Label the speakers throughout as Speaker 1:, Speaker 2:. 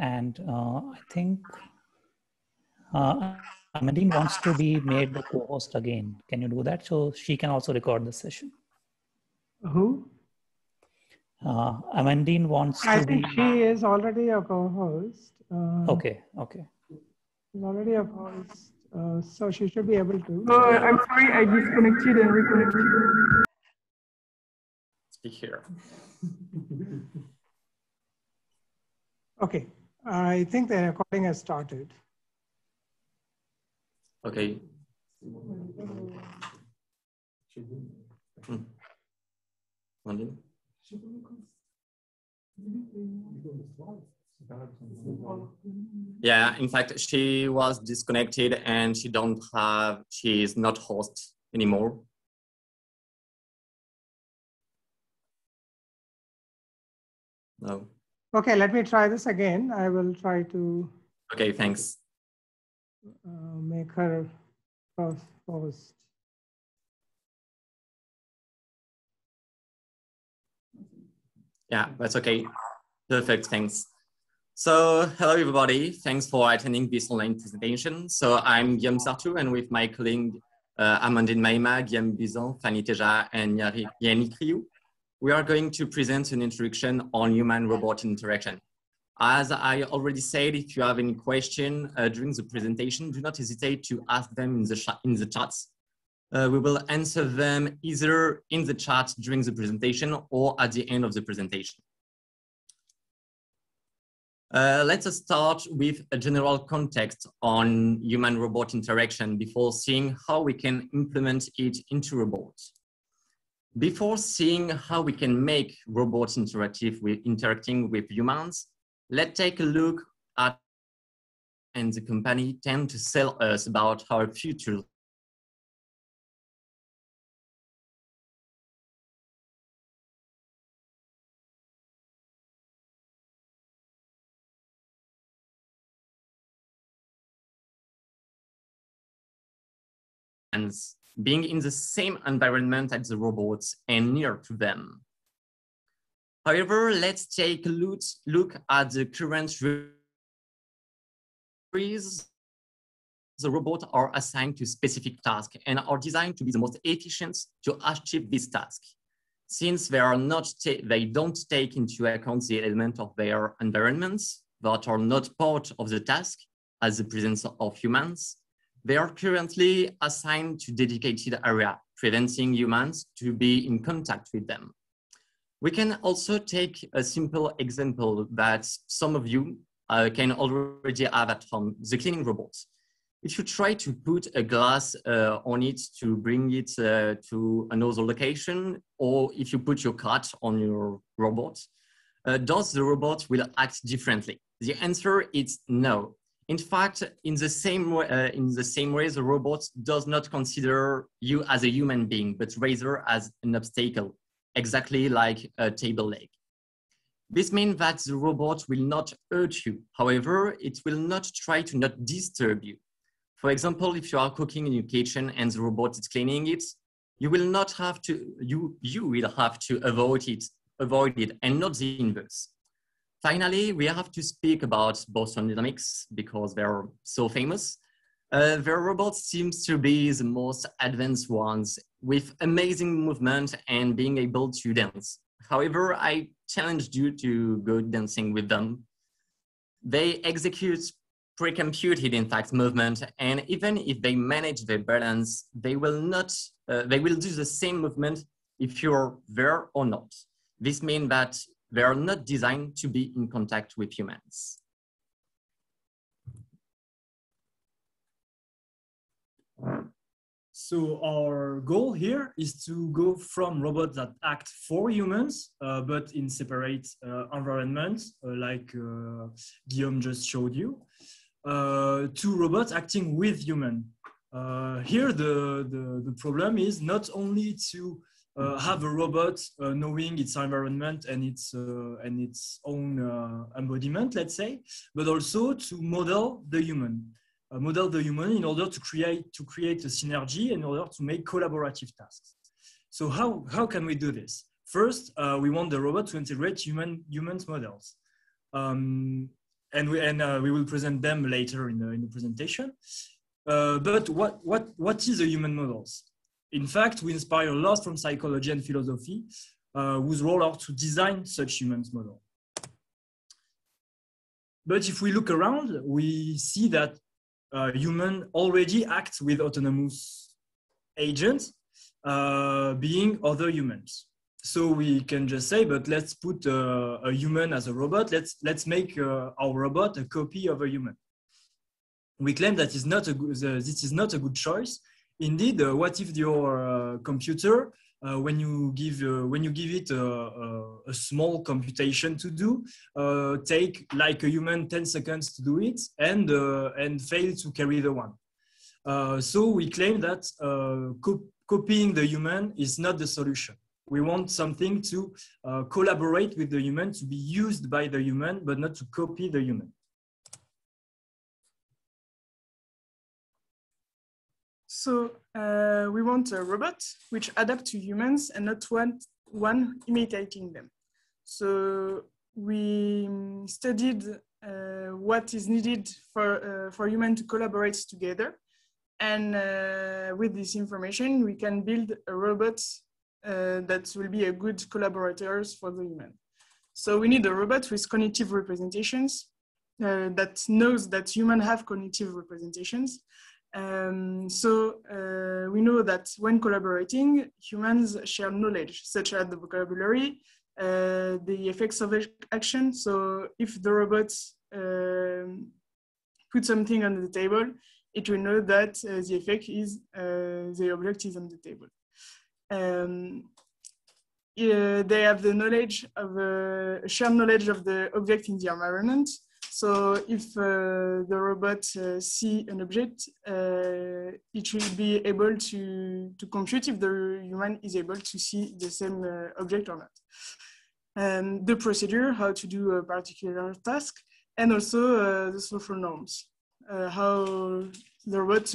Speaker 1: and uh, I think uh, Amandine wants to be made the co-host again. Can you do that so she can also record the session?
Speaker 2: Who?
Speaker 1: Uh, Amandine wants
Speaker 2: I
Speaker 1: to
Speaker 2: think
Speaker 1: be.
Speaker 2: she is already a co-host. Uh,
Speaker 1: Okay, okay.
Speaker 2: She's already a co host, uh, so she should be able to.
Speaker 3: Uh, I'm sorry, I disconnected and reconnected.
Speaker 4: Speak here.
Speaker 2: Okay, I think the recording has started.
Speaker 4: Okay. Hmm. Yeah, in fact, she was disconnected and she don't have, she is not host anymore. No.
Speaker 2: Okay, let me try this again. I will try to
Speaker 4: Okay, thanks.
Speaker 2: uh, make her host.
Speaker 4: Yeah, that's okay. Perfect, thanks. So, hello everybody. Thanks for attending this online presentation. So, I'm Guillaume Sarthou, and with my colleague uh, Amandine Mayima, Guillaume Buisan, Phani Teja, and Yari- Yannick Rioux, we are going to present an introduction on human-robot interaction. As I already said, if you have any question uh, during the presentation, do not hesitate to ask them in the, in the chats. Uh, we will answer them either in the chat during the presentation or at the end of the presentation. Uh, let us start with a general context on human-robot interaction before seeing how we can implement it into robots. Before seeing how we can make robots interactive with interacting with humans, let's take a look at and the company tend to sell us about our future humans being in the same environment as the robots and near to them. However, let's take a look, look at the current realities. The robots are assigned to specific tasks and are designed to be the most efficient to achieve this task. Since they, are not they don't take into account the element of their environments that are not part of the task as the presence of humans, they are currently assigned to dedicated area, preventing humans to be in contact with them. We can also take a simple example that some of you uh, can already have at home, the cleaning robot. If you try to put a glass uh, on it to bring it uh, to another location, or if you put your cat on your robot, uh, does the robot will act differently? The answer is no. In fact, in the same way, uh, in the same way, the robot does not consider you as a human being, but rather as an obstacle, exactly like a table leg. This means that the robot will not hurt you. However, it will not try to not disturb you. For example, if you are cooking in your kitchen and the robot is cleaning it, you will not have to, you, you will have to avoid it, avoid it and not the inverse. Finally, we have to speak about Boston Dynamics because they're so famous. Uh, their robot seems to be the most advanced ones with amazing movement and being able to dance. However, I challenged you to go dancing with them. They execute pre-computed, in fact, movement, and even if they manage their balance, they will not, uh, they will do the same movement if you're there or not. This means that they are not designed to be in contact with humans.
Speaker 5: So our goal here is to go from robots that act for humans, uh, but in separate uh, environments, uh, like uh, Guillaume just showed you, uh, to robots acting with human. Uh, here, the, the, the problem is not only to have a robot uh, knowing its environment and its uh, and its own uh, embodiment, let's say, but also to model the human, uh, model the human in order to create to create a synergy in order to make collaborative tasks. So how how can we do this? First, uh, we want the robot to integrate human humans models. Um, and we and uh, we will present them later in the in the presentation. Uh, but what what what is a human models? In fact, we inspire a lot from psychology and philosophy, uh, whose role are to design such humans model. But if we look around, we see that uh, human already act with autonomous agents, uh, being other humans. So we can just say, but let's put uh, a human as a robot. Let's let's make uh, our robot a copy of a human. We claim that is not a good, this is not a good choice. Indeed, uh, what if your uh, computer uh, when you give uh, when you give it a, a, a small computation to do, uh, take like a human 10 seconds to do it and uh, and fail to carry the one. Uh, so we claim that uh, co copying the human is not the solution. We want something to collaborate with the human, to be used by the human, but not to copy the human.
Speaker 3: So uh, we want a robot which adapt to humans and not one, one imitating them. So we studied uh, what is needed for, uh, for humans to collaborate together. And uh, with this information, we can build a robot uh, that will be a good collaborators for the human. So we need a robot with cognitive representations uh, that knows that humans have cognitive representations um, so uh, we know that when collaborating, humans share knowledge, such as the vocabulary, uh, the effects of action. So if the robot um, put something on the table, it will know that uh, the effect is uh, the object is on the table. Um, they have the knowledge of uh, shared knowledge of the object in the environment. So if uh, the robot uh, see an object, uh, it will be able to, to compute if the human is able to see the same object or not. And the procedure, how to do a particular task, and also the social norms, how the robot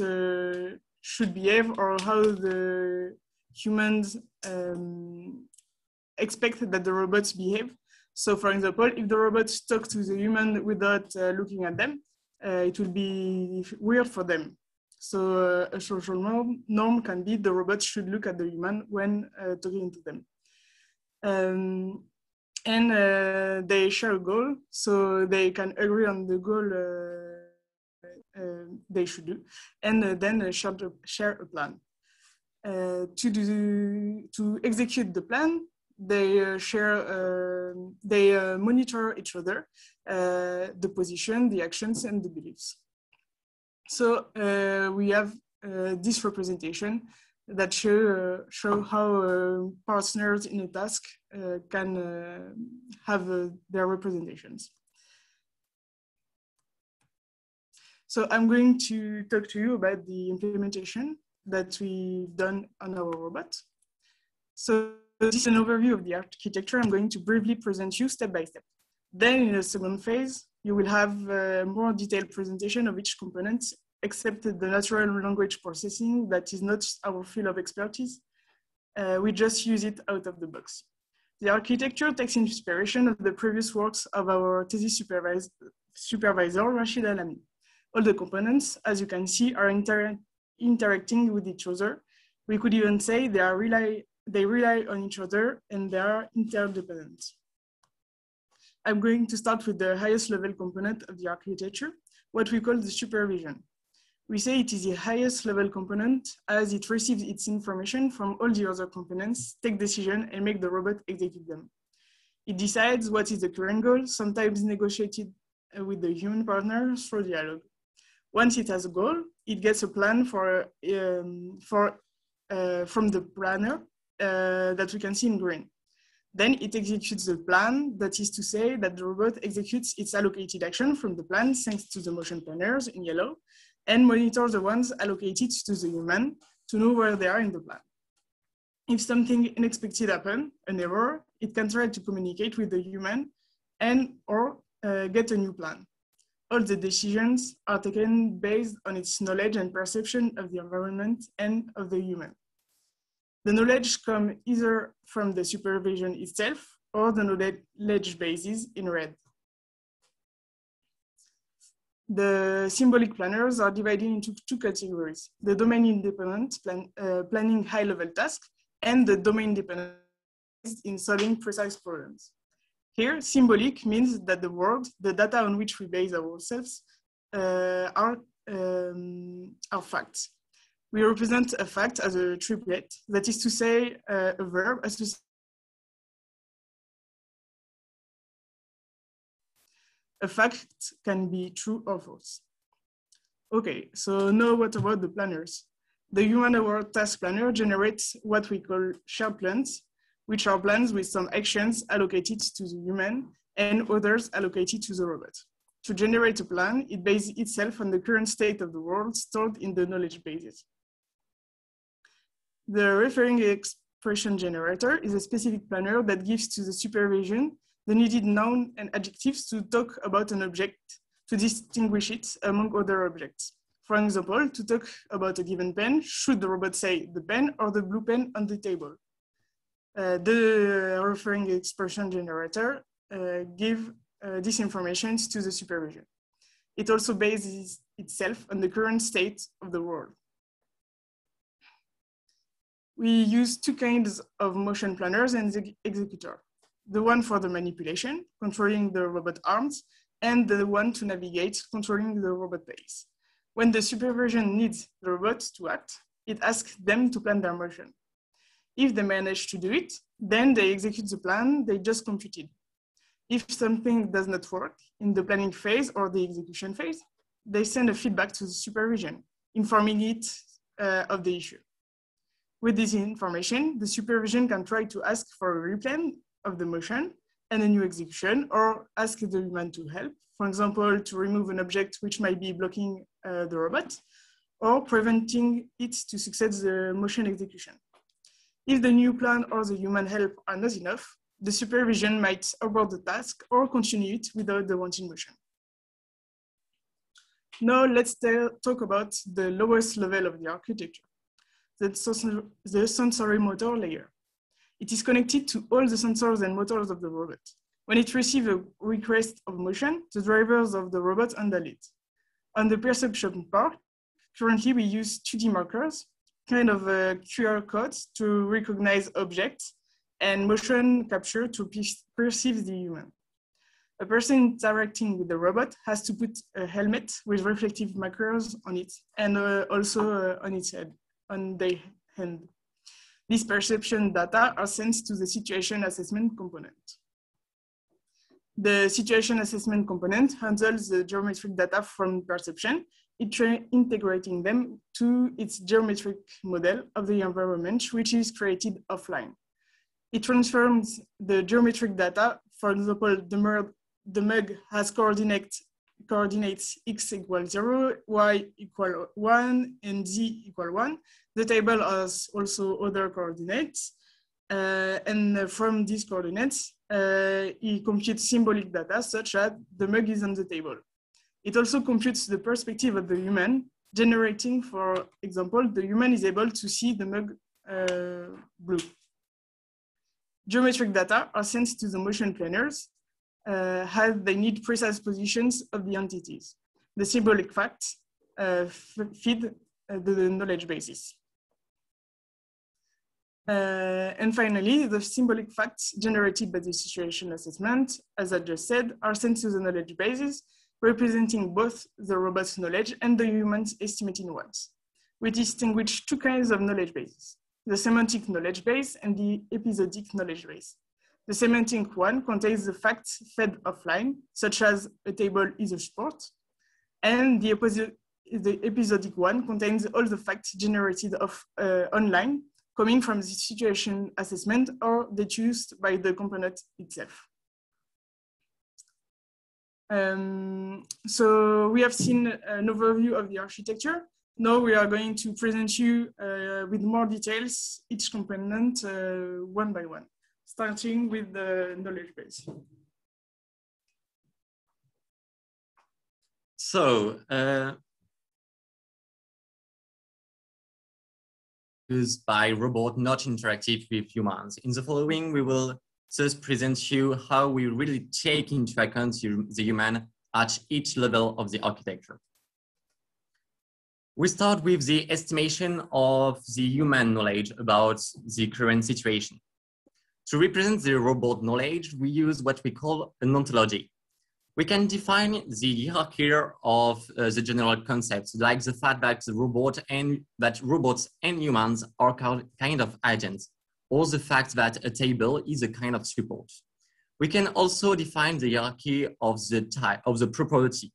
Speaker 3: should behave or how the humans um, expect that the robots behave so for example, if the robot talks to the human without uh, looking at them, uh, it will be weird for them. So uh, a social norm, norm, can be the robot should look at the human when uh, talking to them. Um, and uh, they share a goal, so they can agree on the goal uh, they should do, and then share, share a plan. to, do, to execute the plan, they uh, share, uh, they uh, monitor each other, uh, the position, the actions, and the beliefs. So uh, we have uh, this representation that show, show how partners in a task can have their representations. So I'm going to talk to you about the implementation that we've done on our robot. So this is an overview of the architecture. I'm going to briefly present you step by step. Then in the second phase, you will have a more detailed presentation of each component, except the natural language processing that is not our field of expertise. Uh, we just use it out of the box. The architecture takes inspiration of the previous works of our thesis supervisor, supervisor Rachid Alami. All the components, as you can see, are inter interacting with each other. We could even say they are rely they rely on each other and they are interdependent. I'm going to start with the highest level component of the architecture, what we call the supervision. We say it is the highest level component as it receives its information from all the other components, take decision and make the robot execute them. It decides what is the current goal, sometimes negotiated with the human partner through dialogue. Once it has a goal, it gets a plan for, um, for, uh, from the planner uh, that we can see in green. Then it executes the plan, that is to say that the robot executes its allocated action from the plan thanks to the motion planners in yellow and monitors the ones allocated to the human to know where they are in the plan. If something unexpected happens, an error, it can try to communicate with the human and or uh, get a new plan. All the decisions are taken based on its knowledge and perception of the environment and of the human. The knowledge come either from the supervision itself or the knowledge bases in red. The symbolic planners are divided into two categories, the domain-independent plan, uh, planning high-level tasks and the domain-dependent in solving precise problems. Here, symbolic means that the world, the data on which we base ourselves, uh, are, um, are facts. We represent a fact as a triplet, that is to say, uh, a verb a fact can be true or false. Okay, so now what about the planners? The human aware task planner generates what we call shared plans, which are plans with some actions allocated to the human and others allocated to the robot. To generate a plan, it bases itself on the current state of the world stored in the knowledge bases. The referring expression generator is a specific planner that gives to the supervision the needed noun and adjectives to talk about an object to distinguish it among other objects. For example, to talk about a given pen, should the robot say the pen or the blue pen on the table? Uh, the referring expression generator uh, give uh, these information to the supervision. It also bases itself on the current state of the world. We use two kinds of motion planners and the executor. The one for the manipulation, controlling the robot arms, and the one to navigate, controlling the robot pace. When the supervision needs the robot to act, it asks them to plan their motion. If they manage to do it, then they execute the plan they just computed. If something does not work in the planning phase or the execution phase, they send a feedback to the supervision, informing it uh, of the issue. With this information, the supervision can try to ask for a replan of the motion and a new execution or ask the human to help. For example, to remove an object which might be blocking uh, the robot or preventing it to succeed the motion execution. If the new plan or the human help are not enough, the supervision might abort the task or continue it without the wanted motion. Now let's talk about the lowest level of the architecture, the, sensory motor layer. It is connected to all the sensors and motors of the robot. When it receives a request of motion, the drivers of the robot handle it. On the perception part, currently we use 2D markers, kind of uh, QR codes to recognize objects and motion capture to perceive the human. A person interacting with the robot has to put a helmet with reflective markers on it and uh, also uh, on its head, on the hand. These perception data are sent to the situation assessment component. The situation assessment component handles the geometric data from perception, integrating them to its geometric model of the environment, which is created offline. It transforms the geometric data, for example, the, mug, the mug has coordinate, coordinates x equal zero, y equal one, and z equal one, the table has also other coordinates. Uh, and from these coordinates, uh, it computes symbolic data such that the mug is on the table. It also computes the perspective of the human, generating, for example, the human is able to see the mug uh, blue. Geometric data are sent to the motion planners uh, they need precise positions of the entities. The symbolic facts uh, feed uh, the knowledge bases. Uh, and finally, the symbolic facts generated by the situation assessment, as I just said, are sent to the knowledge bases, representing both the robot's knowledge and the human's estimating ones. We distinguish two kinds of knowledge bases, the semantic knowledge base and the episodic knowledge base. The semantic one contains the facts fed offline, such as a table is a sport, and the, the episodic one contains all the facts generated of, uh, online, coming from the situation assessment or deduced by the component itself. Um, so we have seen an overview of the architecture. Now we are going to present you uh, with more details each component uh, one by one, starting with the knowledge base.
Speaker 4: So uh, used by robot not interactive with humans. In the following, we will just present you how we really take into account the human at each level of the architecture. We start with the estimation of the human knowledge about the current situation. To represent the robot knowledge, we use what we call an ontology. We can define the hierarchy of uh, the general concepts, like the fact that the robot and that robots and humans are kind of agents, or the fact that a table is a kind of support. We can also define the hierarchy of the type of the properties,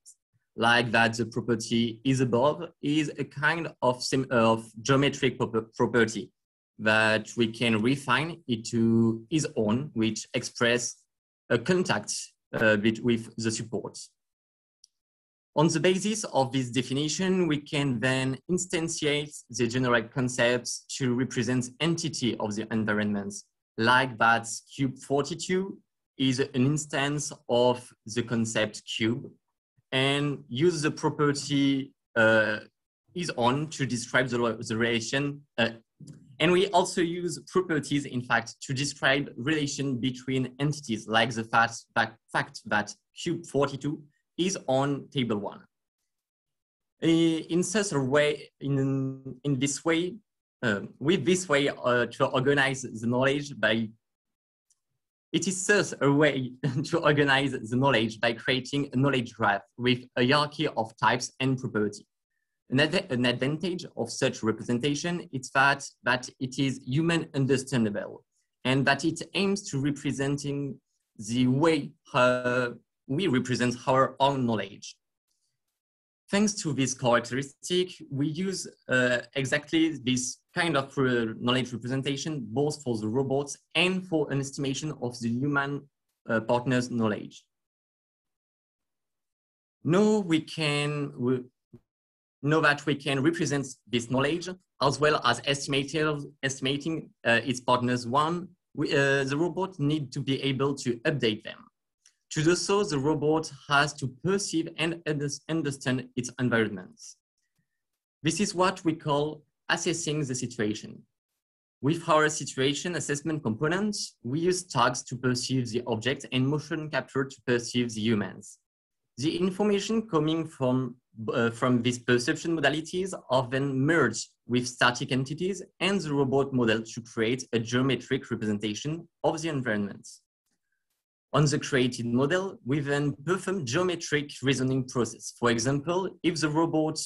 Speaker 4: like that the property is above is a kind of, of geometric property that we can refine it to is on, which express a contact uh, with the support. On the basis of this definition, we can then instantiate the general concepts to represent entity of the environment, like that cube 42 is an instance of the concept cube and use the property uh, is on to describe the, the relation. Uh, and we also use properties, in fact, to describe relation between entities, like the fact that, fact that cube 42 is on table one. In such a way, in, in this way, uh, with this way uh, to organize the knowledge by it is thus a way to organize the knowledge by creating a knowledge graph with a hierarchy of types and property. An, an advantage of such representation is that, that it is human understandable and that it aims to representing the way we represent our own knowledge. Thanks to this characteristic, we use uh, exactly this kind of uh, knowledge representation, both for the robots and for an estimation of the human uh, partner's knowledge. Now we can know that we can represent this knowledge as well as estimating uh, its partners one. We, uh, the robot need to be able to update them. To do so, the robot has to perceive and understand its environment. This is what we call assessing the situation. With our situation assessment components, we use tags to perceive the object and motion capture to perceive the humans. The information coming from, uh, from these perception modalities are then merged with static entities and the robot model to create a geometric representation of the environment. On the created model, we then perform geometric reasoning process. For example, if the robot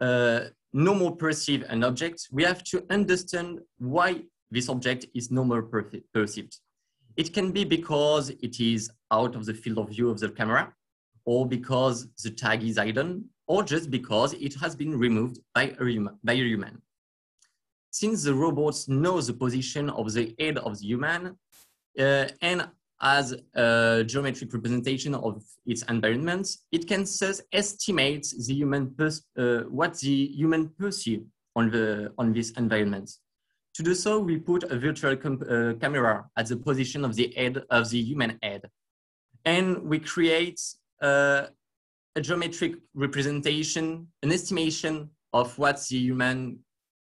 Speaker 4: uh, no more perceive an object, we have to understand why this object is no more perceived. It can be because it is out of the field of view of the camera, or because the tag is hidden, or just because it has been removed by a human. By a human. Since the robots know the position of the head of the human, uh, and as a geometric representation of its environment, it can thus estimate the human uh, what the human perceive on the on this environment. To do so, we put a virtual uh, camera at the position of the head of the human head, and we create uh, a geometric representation, an estimation of what the human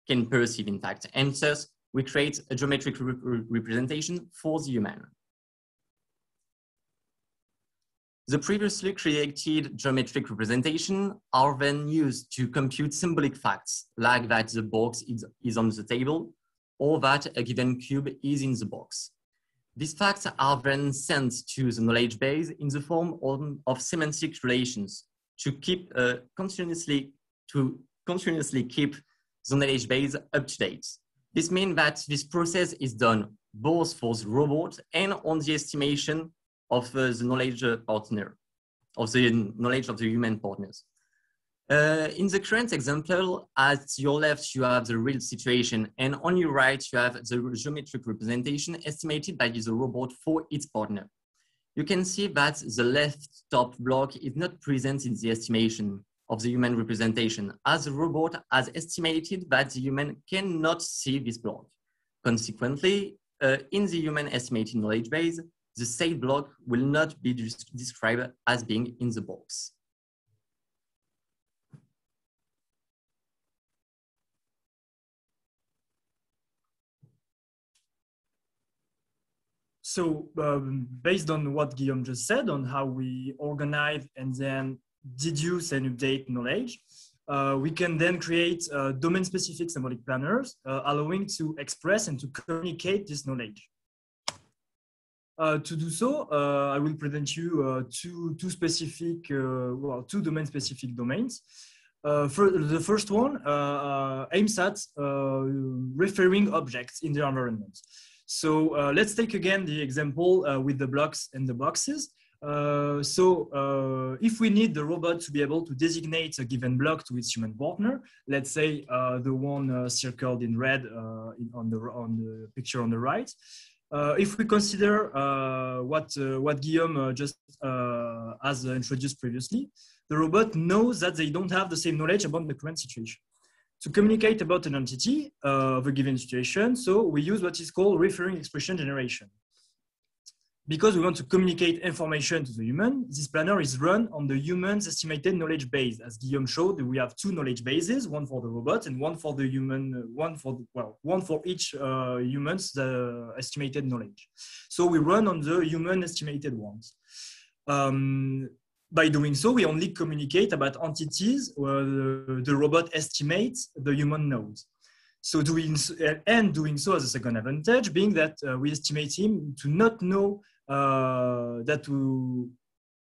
Speaker 4: can perceive, in fact, and thus we create a geometric re representation for the human. The previously created geometric representation are then used to compute symbolic facts, like that the box is, is on the table, or that a given cube is in the box. These facts are then sent to the knowledge base in the form of, semantic relations to keep uh, continuously to continuously keep the knowledge base up to date. This means that this process is done both for the robot and on the estimation of uh, the knowledge partner, of the knowledge of the human partners. Uh, in the current example, at your left, you have the real situation, and on your right, you have the geometric representation estimated by the robot for its partner. You can see that the left top block is not present in the estimation of the human representation, as the robot has estimated that the human cannot see this block. Consequently, uh, in the human estimated knowledge base, the said block will not be described as being in the box.
Speaker 5: So um, based on what Guillaume just said on how we organize and then deduce and update knowledge, uh, we can then create uh, domain-specific symbolic planners, uh, allowing to express and to communicate this knowledge. Uh, to do so, uh, I will present you uh, two, two specific, well, two domain-specific domains. For, the first one aims at referring objects in the environment. So uh, let's take again the example uh, with the blocks and the boxes. Uh, so uh, if we need the robot to be able to designate a given block to its human partner, let's say uh, the one uh, circled in red in, on, the, on the picture on the right, if we consider what, what Guillaume just has introduced previously, the robot knows that they don't have the same knowledge about the current situation to communicate about an entity uh, of a given situation. So we use what is called referring expression generation because we want to communicate information to the human, this planner is run on the human's estimated knowledge base. As Guillaume showed, we have two knowledge bases, one for the robot and one for the human, one for, the, well, one for each uh, human's uh, estimated knowledge. So we run on the human estimated ones. Um, by doing so, we only communicate about entities where the, the robot estimates the human knows. So doing and doing so as a second advantage, being that uh, we estimate him to not know uh, that we,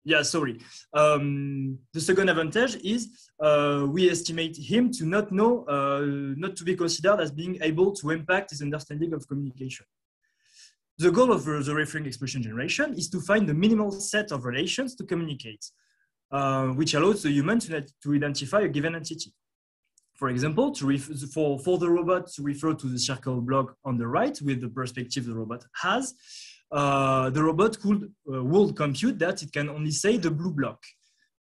Speaker 5: yeah, sorry. Um, the second advantage is uh, we estimate him to not know, uh, not to be considered as being able to impact his understanding of communication. The goal of the referring expression generation is to find the minimal set of relations to communicate, uh, which allows the human to, to identify a given entity. For example, for, for the robot to refer to the circle block on the right with the perspective the robot has, uh, the robot could uh, would compute that it can only say the blue block.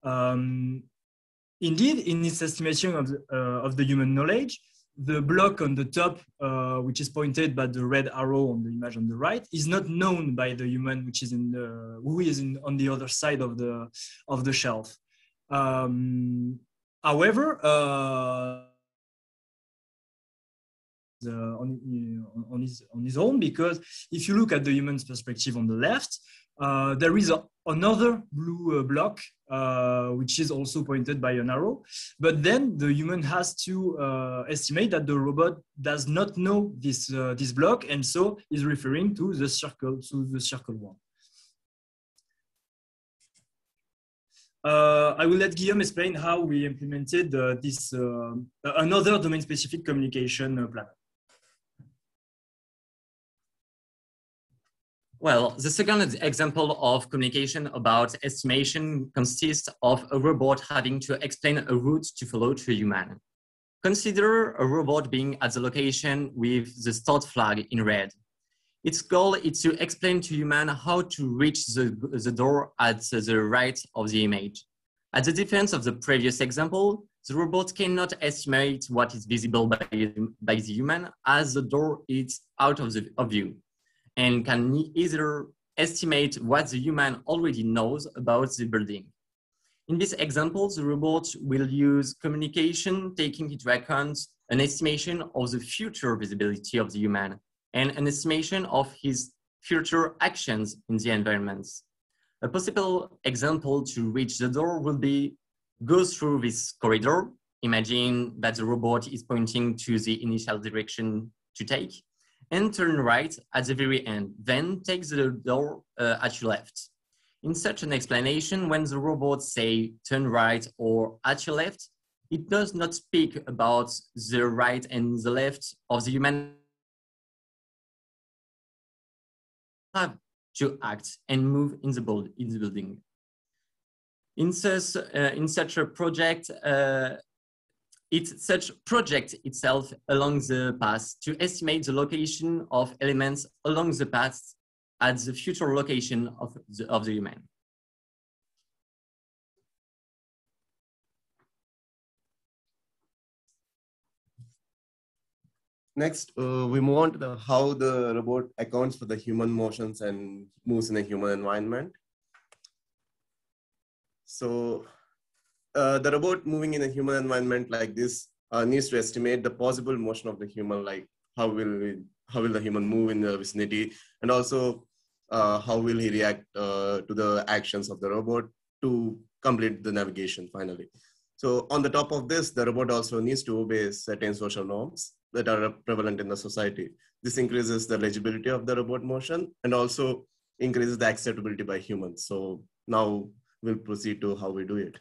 Speaker 5: Um, indeed, in its estimation of the, uh, of the human knowledge, the block on the top, uh, which is pointed by the red arrow on the image on the right, is not known by the human, which is in the who is in, on the other side of the of the shelf. Um, however, uh, uh, on, on, his, on his own because if you look at the human's perspective on the left, uh, there is a, another blue uh, block uh, which is also pointed by an arrow. But then the human has to uh, estimate that the robot does not know this, uh, this block and so is referring to the circle, to the circle one. I will let Guillaume explain how we implemented this another domain-specific communication plan.
Speaker 4: Well, the second example of communication about estimation consists of a robot having to explain a route to follow to a human. Consider a robot being at the location with the start flag in red. Its goal is to explain to human how to reach the, the door at the right of the image. At the difference of the previous example, the robot cannot estimate what is visible by, by the human as the door is out of, the, of view and can either estimate what the human already knows about the building. In this example, the robot will use communication taking into account an estimation of the future visibility of the human and an estimation of his future actions in the environment. A possible example to reach the door will be go through this corridor. Imagine that the robot is pointing to the initial direction to take and turn right at the very end, then take the door uh, at your left. In such an explanation, when the robots say turn right or at your left, it does not speak about the right and the left of the human have to act and move in the, build, in the building. In such, uh, in such a project, uh, it such project itself along the path to estimate the location of elements along the path at the future location of the, of the human.
Speaker 6: Next, uh, we move on to the, how the robot accounts for the human motions and moves in a human environment. So uh, the robot moving in a human environment like this uh, needs to estimate the possible motion of the human, like how will how will the human move in the vicinity, and also uh, how will he react uh, to the actions of the robot to complete the navigation finally. So on the top of this, the robot also needs to obey certain social norms that are prevalent in the society. This increases the legibility of the robot motion and also increases the acceptability by humans. So now we'll proceed to how we do it.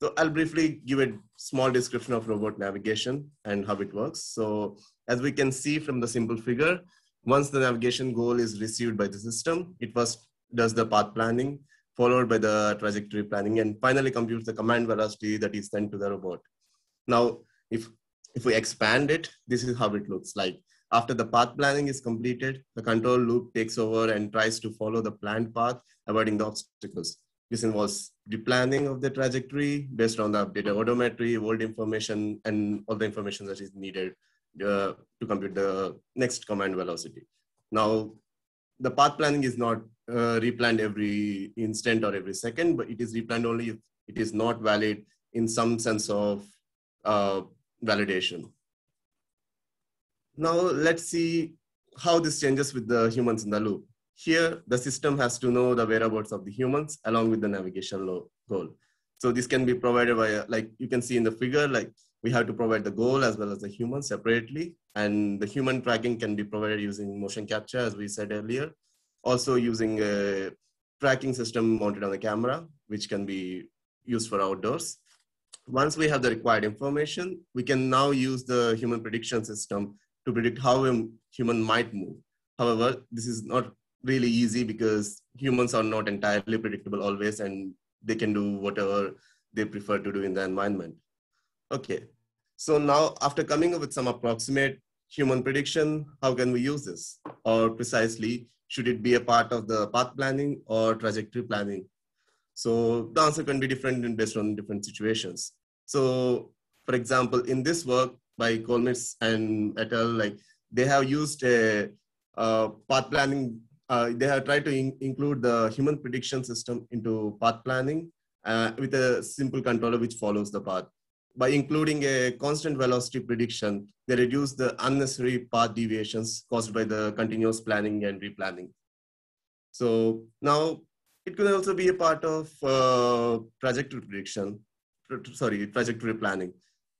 Speaker 6: So I'll briefly give a small description of robot navigation and how it works. So as we can see from the simple figure, once the navigation goal is received by the system, it first does the path planning, followed by the trajectory planning, and finally computes the command velocity that is sent to the robot. Now, if, if we expand it, this is how it looks like. After the path planning is completed, the control loop takes over and tries to follow the planned path, avoiding the obstacles. This involves the planning of the trajectory based on the updated odometry, world information, and all the information that is needed uh, to compute the next command velocity. Now, the path planning is not uh, replanned every instant or every second, but it is replanned only if it is not valid in some sense of uh, validation. Now, let's see how this changes with the humans in the loop. Here, the system has to know the whereabouts of the humans along with the navigation goal. So this can be provided by, uh, like you can see in the figure, like we have to provide the goal as well as the human separately. And the human tracking can be provided using motion capture, as we said earlier. Also using a tracking system mounted on the camera, which can be used for outdoors. Once we have the required information, we can now use the human prediction system to predict how a human might move. However, this is not really easy because humans are not entirely predictable always and they can do whatever they prefer to do in the environment. Okay, so now after coming up with some approximate human prediction, how can we use this? Or precisely, should it be a part of the path planning or trajectory planning? So the answer can be different based on different situations. So for example, in this work by Kollmitz and et al., like they have used a, a path planning uh, they have tried to in include the human prediction system into path planning uh, with a simple controller which follows the path. By including a constant velocity prediction, they reduce the unnecessary path deviations caused by the continuous planning and replanning. So now it could also be a part of uh, trajectory prediction, sorry, trajectory planning.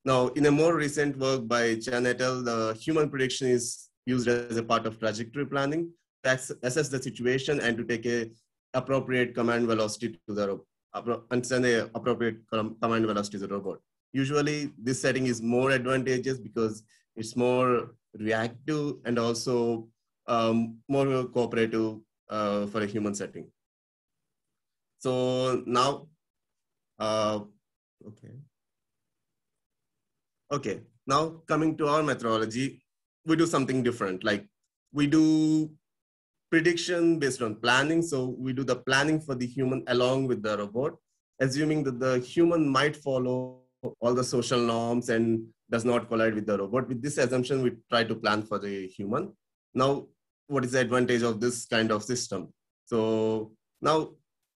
Speaker 6: Now, in a more recent work by Chen et al., the human prediction is used as a part of trajectory planning assess the situation and to take a appropriate command velocity to the and send a appropriate command velocity to the robot. Usually this setting is more advantageous because it's more reactive and also um, more cooperative uh, for a human setting. So now, uh, okay. Okay, now coming to our methodology, we do something different. Like we do prediction based on planning. So we do the planning for the human along with the robot, assuming that the human might follow all the social norms and does not collide with the robot. With this assumption, we try to plan for the human. Now, what is the advantage of this kind of system? So now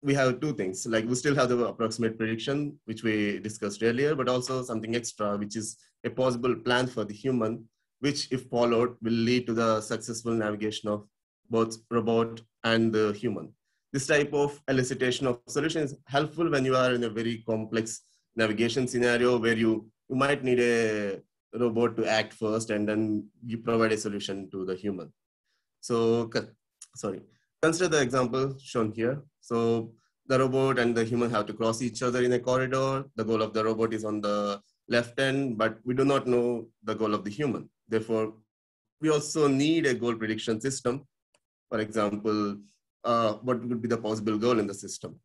Speaker 6: we have two things, like we still have the approximate prediction, which we discussed earlier, but also something extra, which is a possible plan for the human, which if followed will lead to the successful navigation of both robot and the human. This type of elicitation of solution is helpful when you are in a very complex navigation scenario where you, you might need a robot to act first and then you provide a solution to the human. So, sorry, consider the example shown here. So the robot and the human have to cross each other in a corridor. The goal of the robot is on the left end, but we do not know the goal of the human. Therefore, we also need a goal prediction system for example, uh, what would be the possible goal in the system?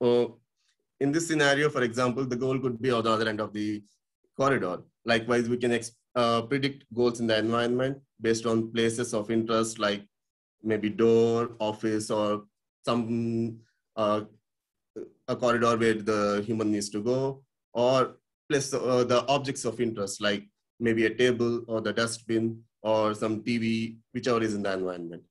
Speaker 6: So in this scenario, for example, the goal could be on the other end of the corridor. Likewise, we can uh, predict goals in the environment based on places of interest like maybe door, office, or some uh, a corridor where the human needs to go, or place uh, the objects of interest like maybe a table or the dustbin or some TV, whichever is in the environment.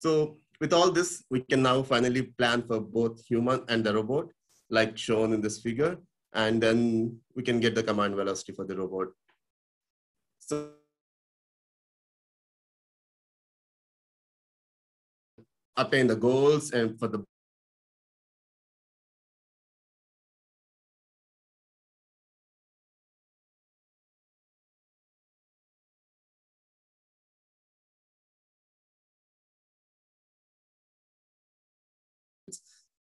Speaker 6: So with all this, we can now finally plan for both human and the robot, like shown in this figure, and then we can get the command velocity for the robot. So attain the goals and for the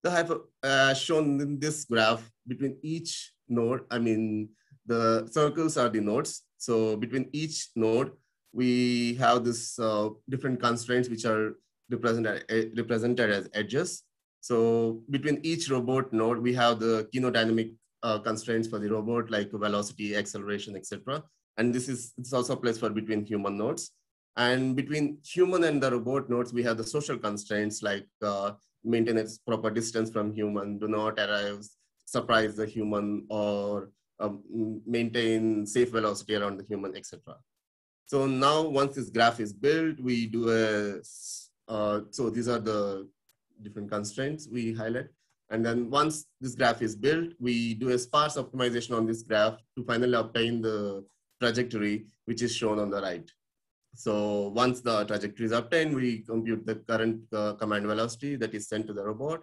Speaker 6: I have uh, shown in this graph between each node, I mean, the circles are the nodes. So between each node, we have this uh, different constraints which are represented, uh, represented as edges. So between each robot node, we have the kinodynamic uh, constraints for the robot like velocity, acceleration, etc. And this is it's also a place for between human nodes. And between human and the robot nodes, we have the social constraints like uh, maintain its proper distance from human, do not arrive, surprise the human, or um, maintain safe velocity around the human, etc. So now once this graph is built, we do a, uh, so these are the different constraints we highlight. And then once this graph is built, we do a sparse optimization on this graph to finally obtain the trajectory, which is shown on the right. So once the trajectory is obtained, we compute the current uh, command velocity that is sent to the robot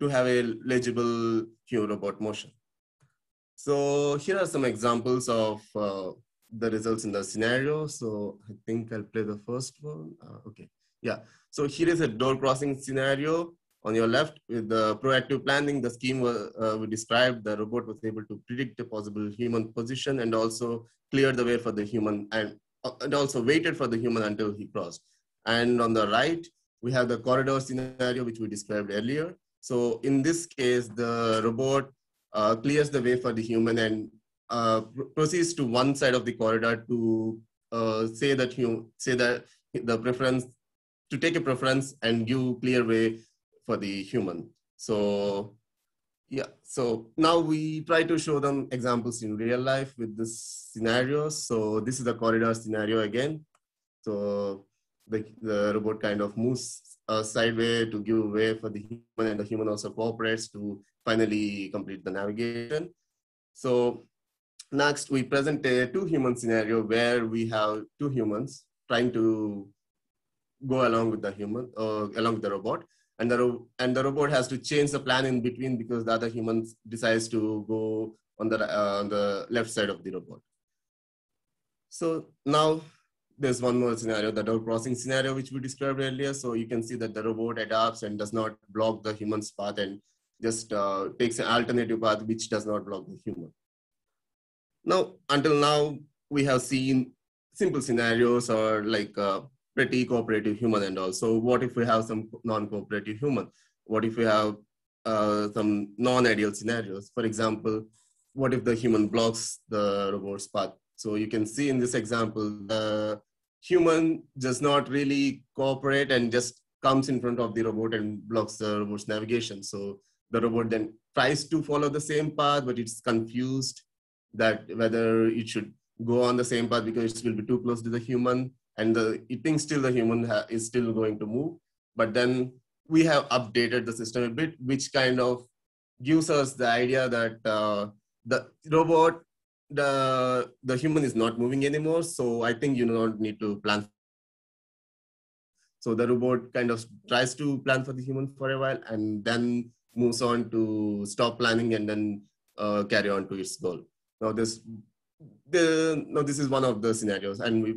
Speaker 6: to have a legible human robot motion. So here are some examples of uh, the results in the scenario. So I think I'll play the first one. Uh, okay, yeah. So here is a door crossing scenario on your left with the proactive planning. The scheme uh, we described, the robot was able to predict a possible human position and also clear the way for the human and and also waited for the human until he crossed. And on the right, we have the corridor scenario, which we described earlier. So in this case, the robot uh, clears the way for the human and uh, proceeds to one side of the corridor to uh, say that you say that the preference to take a preference and give clear way for the human. So yeah, so now we try to show them examples in real life with this scenario. So this is the corridor scenario again. So the, the robot kind of moves uh, sideways to give way for the human and the human also cooperates to finally complete the navigation. So next we present a two human scenario where we have two humans trying to go along with the human, uh, along with the robot and the and the robot has to change the plan in between because the other human decides to go on the uh, on the left side of the robot. So now there's one more scenario, the door crossing scenario, which we described earlier. So you can see that the robot adapts and does not block the human's path and just uh, takes an alternative path which does not block the human. Now, until now, we have seen simple scenarios or like uh, pretty cooperative human and all. So what if we have some non-cooperative human? What if we have uh, some non-ideal scenarios? For example, what if the human blocks the robot's path? So you can see in this example, the human does not really cooperate and just comes in front of the robot and blocks the robot's navigation. So the robot then tries to follow the same path, but it's confused that whether it should go on the same path because it will be too close to the human and the, thinks still the human is still going to move. But then we have updated the system a bit, which kind of gives us the idea that uh, the robot, the, the human is not moving anymore. So I think you don't need to plan. So the robot kind of tries to plan for the human for a while and then moves on to stop planning and then uh, carry on to its goal. Now this, the, now this is one of the scenarios and we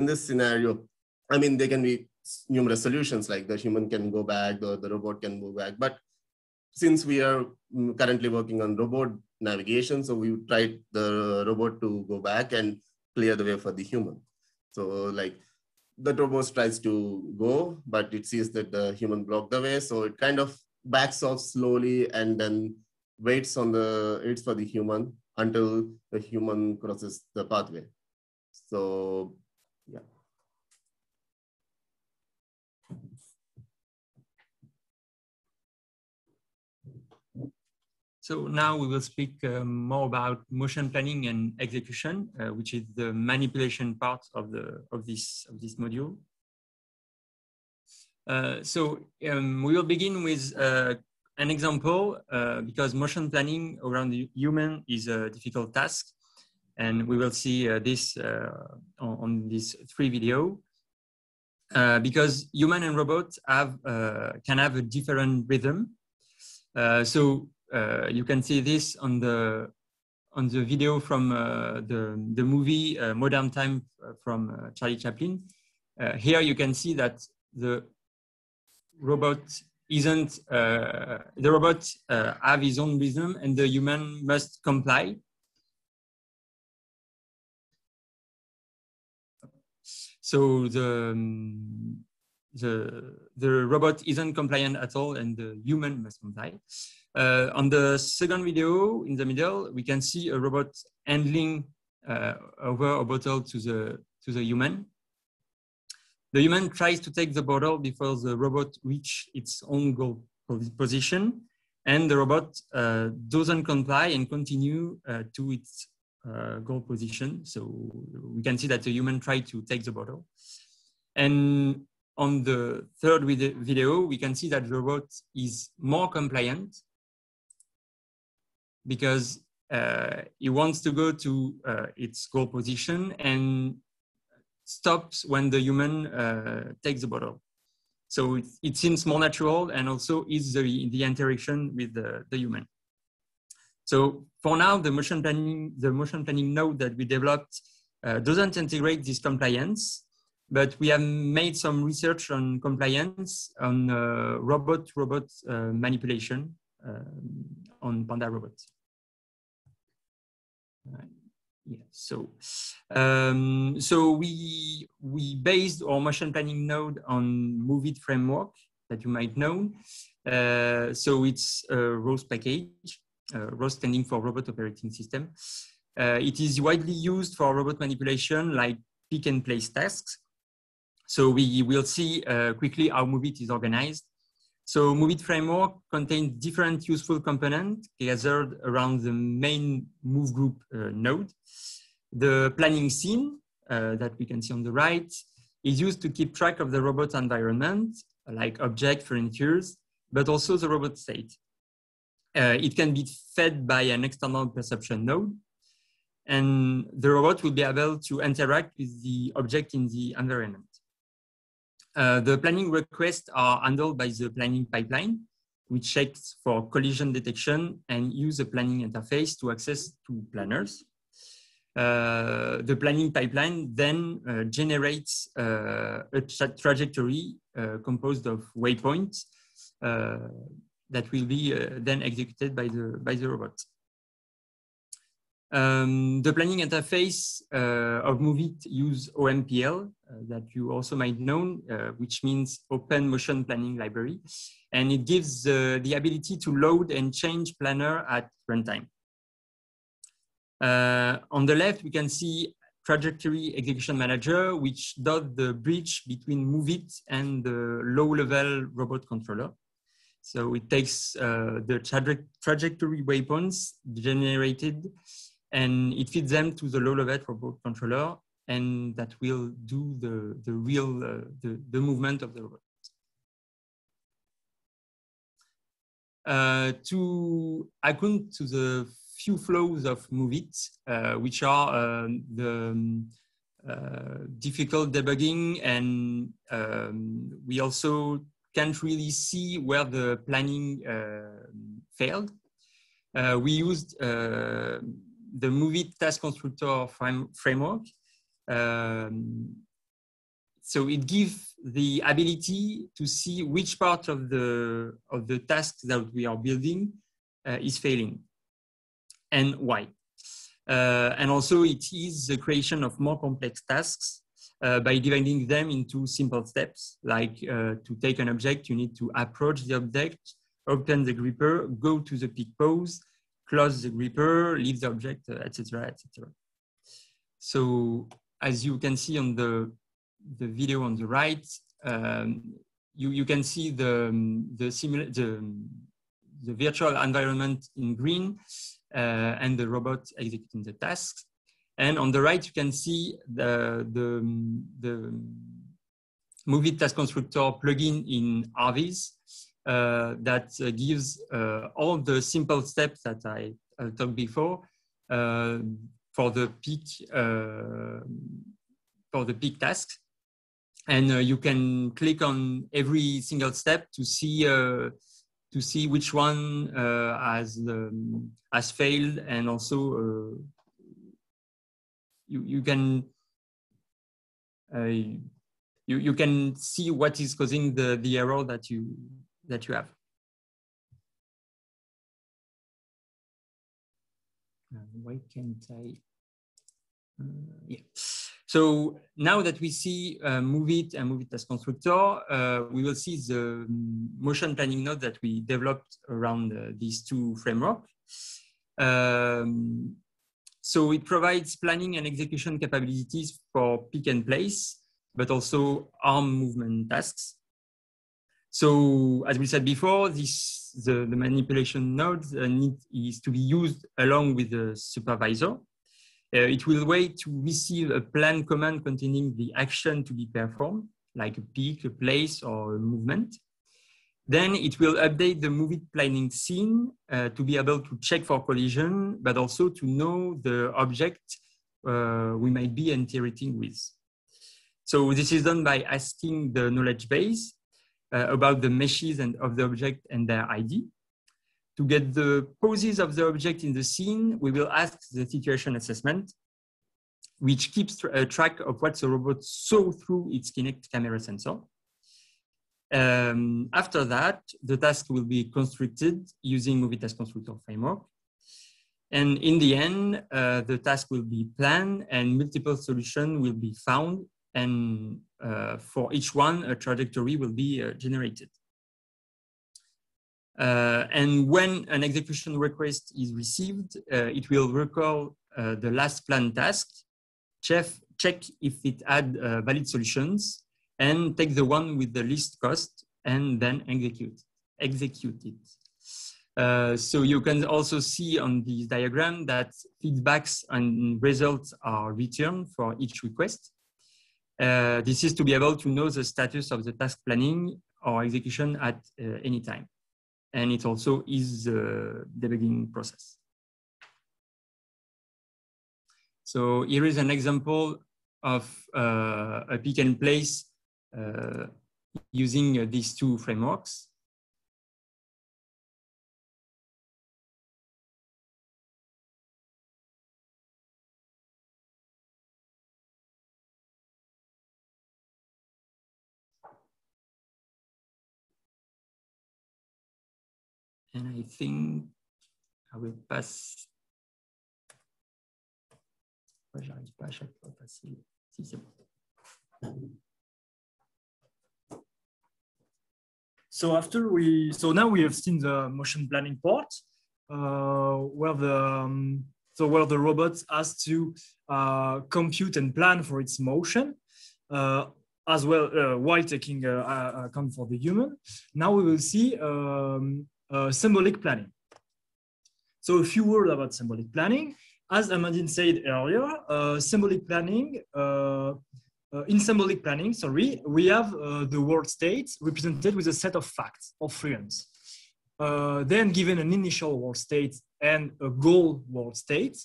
Speaker 6: in this scenario, I mean, there can be numerous solutions like the human can go back, the, the robot can go back. But since we are mm, currently working on robot navigation, so we tried the robot to go back and clear the way for the human. So like the robot tries to go, but it sees that the human blocked the way. So it kind of backs off slowly and then waits on the, waits for the human until the human crosses the pathway. So yeah.
Speaker 7: So now we will speak um, more about motion planning and execution, uh, which is the manipulation part of the of this of this module. Uh, so um, we will begin with uh, an example uh, because motion planning around the human is a difficult task. And we will see uh, this on, on this three video. Because human and robot have can have a different rhythm. so you can see this on the on the video from the the movie Modern Time from Charlie Chaplin. here you can see that the robot isn't uh, the robot uh, have his own rhythm and the human must comply so the um, the the robot isn't compliant at all and the human must comply uh, on the second video in the middle we can see a robot handling uh, over a bottle to the to the human the human tries to take the bottle before the robot reach its own goal position, and the robot uh, doesn't comply and continue uh, to its uh, goal position. So we can see that the human tried to take the bottle. And on the third video, we can see that the robot is more compliant because uh, it wants to go to uh, its goal position and stops when the human uh, takes the bottle. So it, it, seems more natural and also is the, the interaction with the, the human. So for now, the motion planning, the motion planning node that we developed uh, doesn't integrate this compliance, but we have made some research on compliance on uh, robot-robot uh, manipulation uh, on Panda robots. Yeah, so um, so we we based our motion planning node on MoveIt framework that you might know. Uh, so it's a ROS package, uh, ROS standing for Robot Operating System. Uh, it is widely used for robot manipulation like pick and place tasks. So we will see uh, quickly how MoveIt is organized. So MoveIt framework contains different useful components gathered around the main move group uh, node. The planning scene uh, that we can see on the right is used to keep track of the robot environment, like object furnitures, but also the robot state. Uh, it can be fed by an external perception node, and the robot will be able to interact with the object in the environment. Uh, the planning requests are handled by the planning pipeline, which checks for collision detection and use a planning interface to access to planners. Uh, the planning pipeline then uh, generates uh, a tra trajectory uh, composed of waypoints that will be then executed by the, by the robot. Um, the planning interface uh, of MoveIt use OMPL uh, that you also might know, uh, which means Open Motion Planning Library. And it gives the ability to load and change planner at runtime. Uh, on the left, we can see Trajectory Execution Manager, which does the bridge between MoveIt and the low-level robot controller. So it takes uh, the traje trajectory waypoints generated and it feeds them to the low-level robot controller, and that will do the, the real, uh, the, the movement of the robot. Uh, to account to the few flows of MoveIt, uh, which are um, the um, uh, difficult debugging, and um, we also can't really see where the planning uh, failed. Uh, we used the MoveIt task constructor frame, framework. Um, so it gives the ability to see which part of the of the task that we are building uh, is failing and why. Uh, and also it is the creation of more complex tasks uh, by dividing them into simple steps, like uh, to take an object, you need to approach the object, open the gripper, go to the pick pose, close the gripper, leave the object, etc., uh, etc. So as you can see on the, the video on the right, um, you, you can see the, the, the, the virtual environment in green uh, and the robot executing the tasks. And on the right, you can see the, the, the, MoveIt Task Constructor plugin in uh, that uh, gives uh, all the simple steps that I talked before uh, for the peak uh, for the peak tasks. And you can click on every single step to see to see which one has um, has failed and also you, you can uh, you, you can see what is causing the, the error that you that you have. Uh, why can't I? Uh, yeah. So now that we see uh, MoveIt and MoveIt as Constructor, uh, we will see the motion planning node that we developed around uh, these two frameworks. Um, so it provides planning and execution capabilities for pick and place, but also arm movement tasks. So as we said before, this the, the manipulation node uh, need, is to be used along with the supervisor. Uh, it will wait to receive a plan command containing the action to be performed, like a pick, a place, or a movement. Then it will update the MoveIt planning scene uh, to be able to check for collision, but also to know the object uh, we might be interacting with. So this is done by asking the knowledge base about the meshes and of the object and their ID. To get the poses of the object in the scene, we will ask the situation assessment, which keeps tra track of what the robot saw through its Kinect camera sensor. Um, after that, the task will be constructed using MoveIt Task Constructor framework. And in the end, uh, the task will be planned and multiple solutions will be found. And uh, for each one, a trajectory will be uh, generated. Uh, and when an execution request is received, it will recall the last planned task, check, check if it had valid solutions, and take the one with the least cost and then execute, execute it. Uh, so you can also see on this diagram that feedbacks and results are returned for each request. Uh, this is to be able to know the status of the task planning or execution at uh, any time. And it also is the debugging process. So here is an example of uh, a pick and place uh, using uh, these two frameworks. And I think I will pass. J'arrive pas à chaque fois. Si c'est bon.
Speaker 5: So after we, so now we have seen the motion planning part, uh, where the um, so where the robot has to uh, compute and plan for its motion, uh, as well uh, while taking uh, account for the human. Now we will see um, symbolic planning. So a few words about symbolic planning. As Amandine said earlier, symbolic planning uh, in symbolic planning, sorry, we have uh, the world state represented with a set of facts or fluents. Uh, then given an initial world state and a goal world state,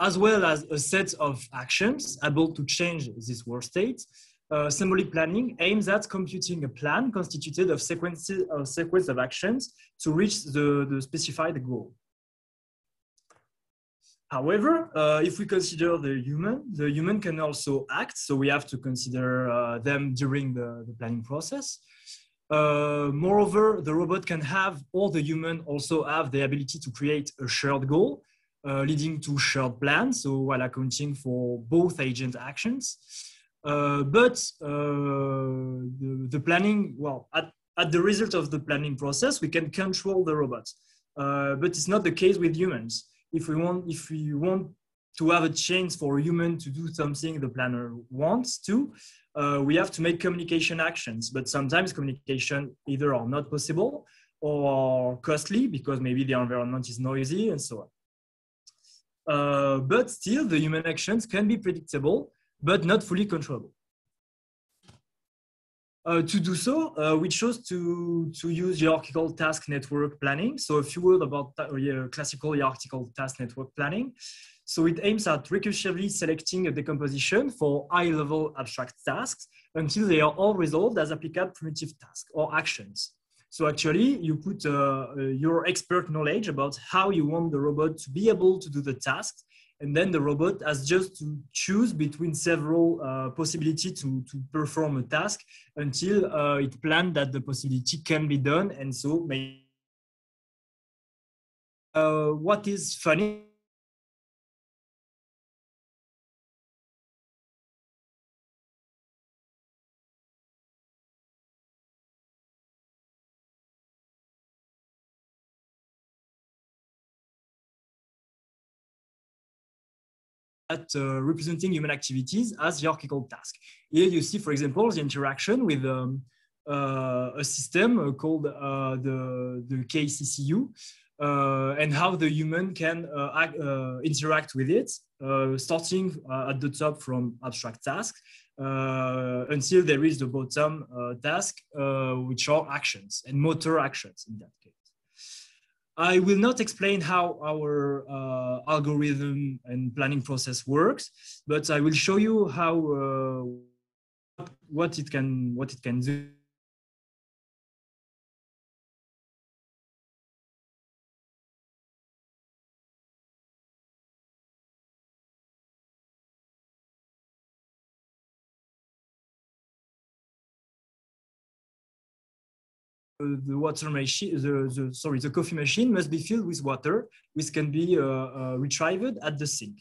Speaker 5: as well as a set of actions able to change this world state, uh, symbolic planning aims at computing a plan constituted of sequences of sequence of actions to reach the, the specified goal. However, uh, if we consider the human, the human can also act. So we have to consider uh, them during the, the planning process. Uh, moreover, the robot can have, or the human also have the ability to create a shared goal, uh, leading to shared plans. So while accounting for both agent actions. Uh, but uh, the, the, planning, well, at, at the result of the planning process, we can control the robot. but it's not the case with humans if we want if we want to have a chance for a human to do something the planner wants to, uh, we have to make communication actions. But sometimes communication either are not possible or costly because maybe the environment is noisy and so on. Uh, but still, the human actions can be predictable, but not fully controllable. Uh, to do so, uh, we chose to, to use hierarchical task network planning. So a few words about uh, classical hierarchical task network planning. So it aims at recursively selecting a decomposition for high-level abstract tasks until they are all resolved as applicable primitive tasks or actions. So actually, you put uh, uh, your expert knowledge about how you want the robot to be able to do the tasks and then the robot has just to choose between several uh, possibilities to, to perform a task until uh, it planned that the possibility can be done. And so uh, what is funny at uh, representing human activities as hierarchical task. Here you see, for example, the interaction with um, uh, a system called uh, the, the KCCU uh, and how the human can uh, act, uh, interact with it, starting at the top from abstract tasks until there is the bottom task, which are actions and motor actions in that case. I will not explain how our uh, algorithm and planning process works, but I will show you how uh, what it can what it can do. The water machine, the, the, sorry, the coffee machine must be filled with water, which can be uh, uh, retrieved at the sink.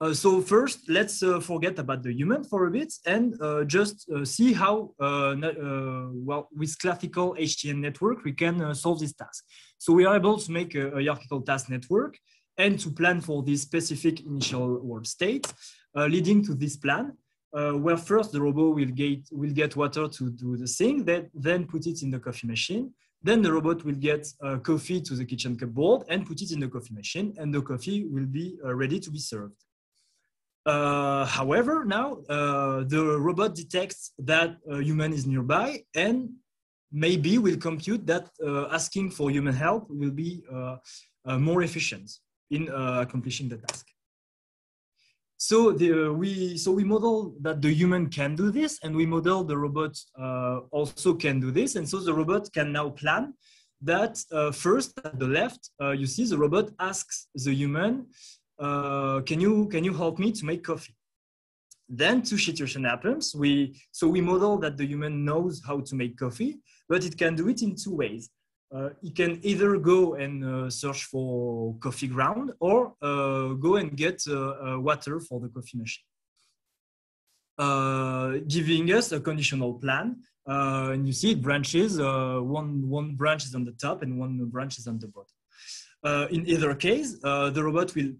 Speaker 5: Uh, so first, let's uh, forget about the human for a bit and uh, just uh, see how, well, with classical HTN network, we can solve this task. So we are able to make a, a, hierarchical task network and to plan for this specific initial world state, leading to this plan uh, where first the robot will get, will get water to do the thing, then, then put it in the coffee machine. Then the robot will get uh, coffee to the kitchen cupboard and put it in the coffee machine, and the coffee will be uh, ready to be served. Uh, however, now uh, the robot detects that a human is nearby and maybe will compute that asking for human help will be more efficient in accomplishing the task. So the, uh, we so we model that the human can do this, and we model the robot uh, also can do this, and so the robot can now plan that uh, first at the left uh, you see the robot asks the human, uh, "Can you can you help me to make coffee?" Then two situation happens. We so we model that the human knows how to make coffee, but it can do it in two ways he can either go and uh, search for coffee ground or uh, go and get uh, uh, water for the coffee machine. Uh, giving us a conditional plan. and you see it branches, one, one branch is on the top and one branch is on the bottom. in either case, the robot will,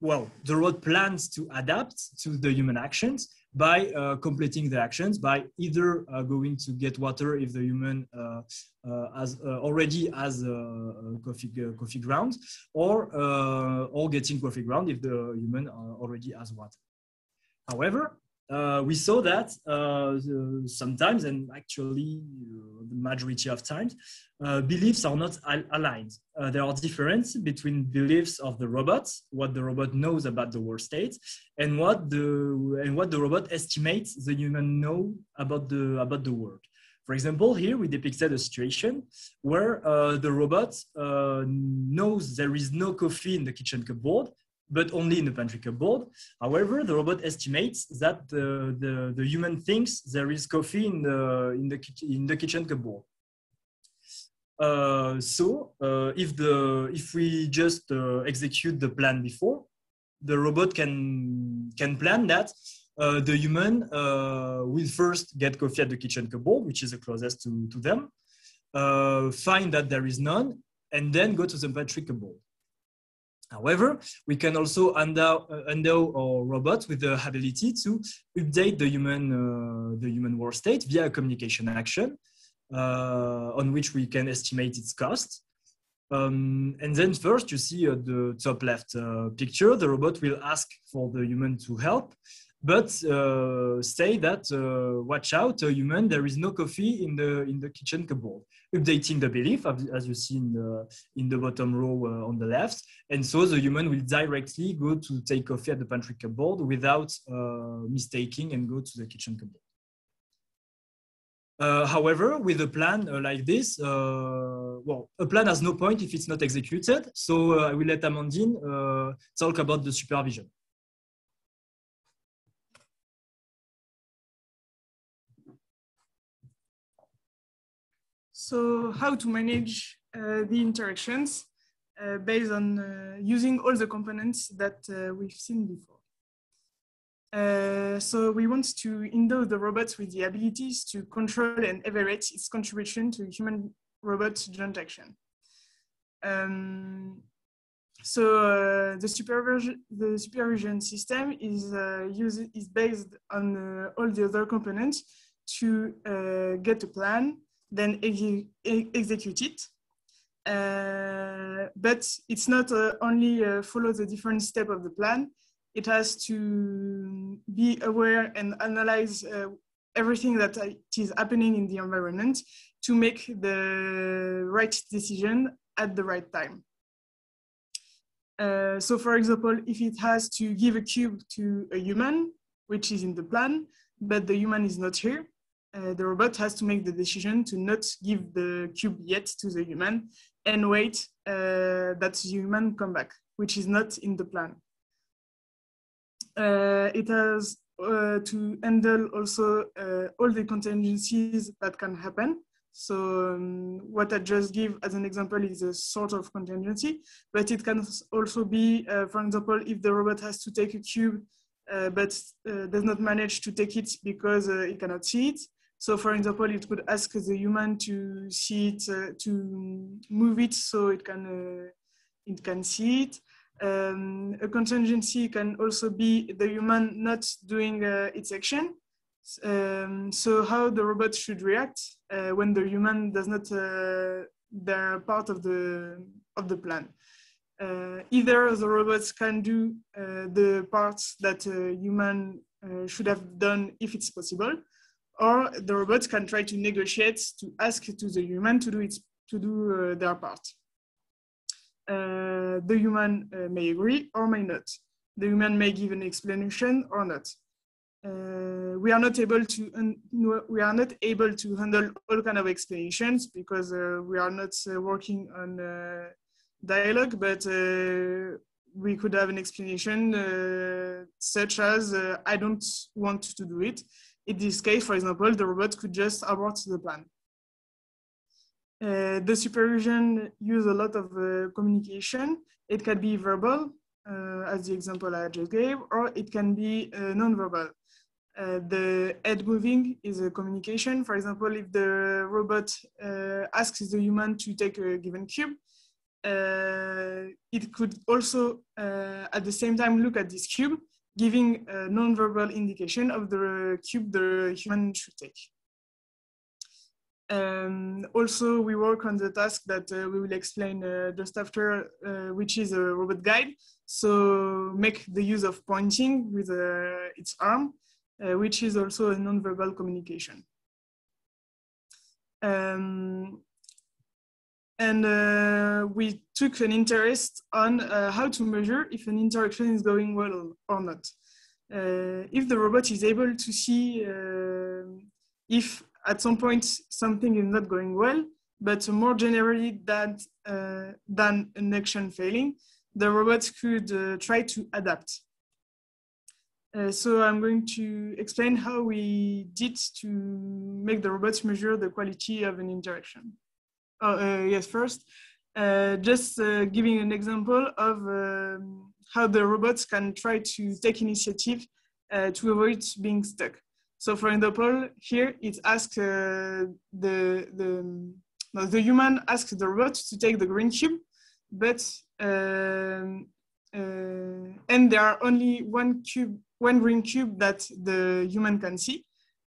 Speaker 5: well, the robot plans to adapt to the human actions by uh, completing the actions by either uh, going to get water if the human uh, uh has uh, already has a coffee coffee ground or uh, or getting coffee ground if the human already has water. However uh, we saw that uh, sometimes, and actually uh, the majority of times, uh, beliefs are not al aligned. Uh, there are differences between beliefs of the robot, what the robot knows about the world state, and what the and what the robot estimates the human know about the about the world. For example, here we depicted a situation where the robot knows there is no coffee in the kitchen cupboard, but only in the pantry cupboard. However, the robot estimates that the, the, the, human thinks there is coffee in the, in the, in the kitchen cupboard. Uh, so uh, if, the, if we just uh, execute the plan before, the robot can, can plan that uh, the human uh, will first get coffee at the kitchen cupboard, which is the closest to, to them, uh, find that there is none, and then go to the pantry cupboard. However, we can also endow, uh, endow our robots with the ability to update the human, uh, the human world state via a communication action uh, on which we can estimate its cost. Um, and then first you see uh, the top left uh, picture, the robot will ask for the human to help. But uh, say that uh, watch out, uh, human, there is no coffee in the in the kitchen cupboard. Updating the belief, as you see in the in the bottom row on the left, and so the human will directly go to take coffee at the pantry cupboard without mistaking and go to the kitchen cupboard. Uh, however, with a plan uh, like this, uh, well, a plan has no point if it's not executed. So I will let Amandine talk about the supervision.
Speaker 3: So how to manage uh, the interactions uh, based on uh, using all the components that we've seen before. Uh, so we want to endow the robots with the abilities to control and evaluate its contribution to human-robot joint action. Um, so uh, the supervision the supervision system is uh, is based on all the other components to get a plan, then ex execute it. but it's not only follow the different step of the plan, it has to be aware and analyze uh, everything that is happening in the environment to make the right decision at the right time. Uh, so for example, if it has to give a cube to a human, which is in the plan, but the human is not here, uh, the robot has to make the decision to not give the cube yet to the human and wait uh, that the human come back, which is not in the plan. Uh, it has uh, to handle also uh, all the contingencies that can happen. So um, what I just give as an example is a sort of contingency, but it can also be, uh, for example, if the robot has to take a cube, uh, but uh, does not manage to take it because it cannot see it. So for example, it could ask the human to see it, to move it so it can, it can see it. Um, a contingency can also be the human not doing uh, its action. Um, so how the robot should react uh, when the human does not, uh, they're part of the, of the plan. Uh, either the robots can do uh, the parts that a human uh, should have done if it's possible, or the robots can try to negotiate to ask to the human to do, to do their part. Uh, the human uh, may agree or may not. The human may give an explanation or not. Uh, we are not able to we are not able to handle all kind of explanations because we are not working on dialogue, but we could have an explanation uh, such as uh, I don't want to do it. In this case, for example, the robot could just abort the plan. Uh, the supervision use a lot of uh, communication. It can be verbal, uh, as the example I just gave, or it can be uh, non-verbal. Uh, the head moving is a communication. For example, if the robot uh, asks the human to take a given cube, it could also at the same time look at this cube, giving a non-verbal indication of the cube the human should take. Um, also, we work on the task that uh, we will explain uh, just after, uh, which is a robot guide. So make the use of pointing with uh, its arm, uh, which is also a non-verbal communication. Um, and uh, we took an interest on how to measure if an interaction is going well or not. if the robot is able to see if at some point something is not going well, but more generally that, uh, than an action failing, the robot could uh, try to adapt. Uh, so I'm going to explain how we did to make the robots measure the quality of an interaction. Oh, uh, yes, first, uh, just uh, giving an example of um, how the robots can try to take initiative to avoid being stuck. So for example, here it asks uh, the, the, the human asks the robot to take the green cube, but um, uh, and there are only one cube, one green cube that the human can see.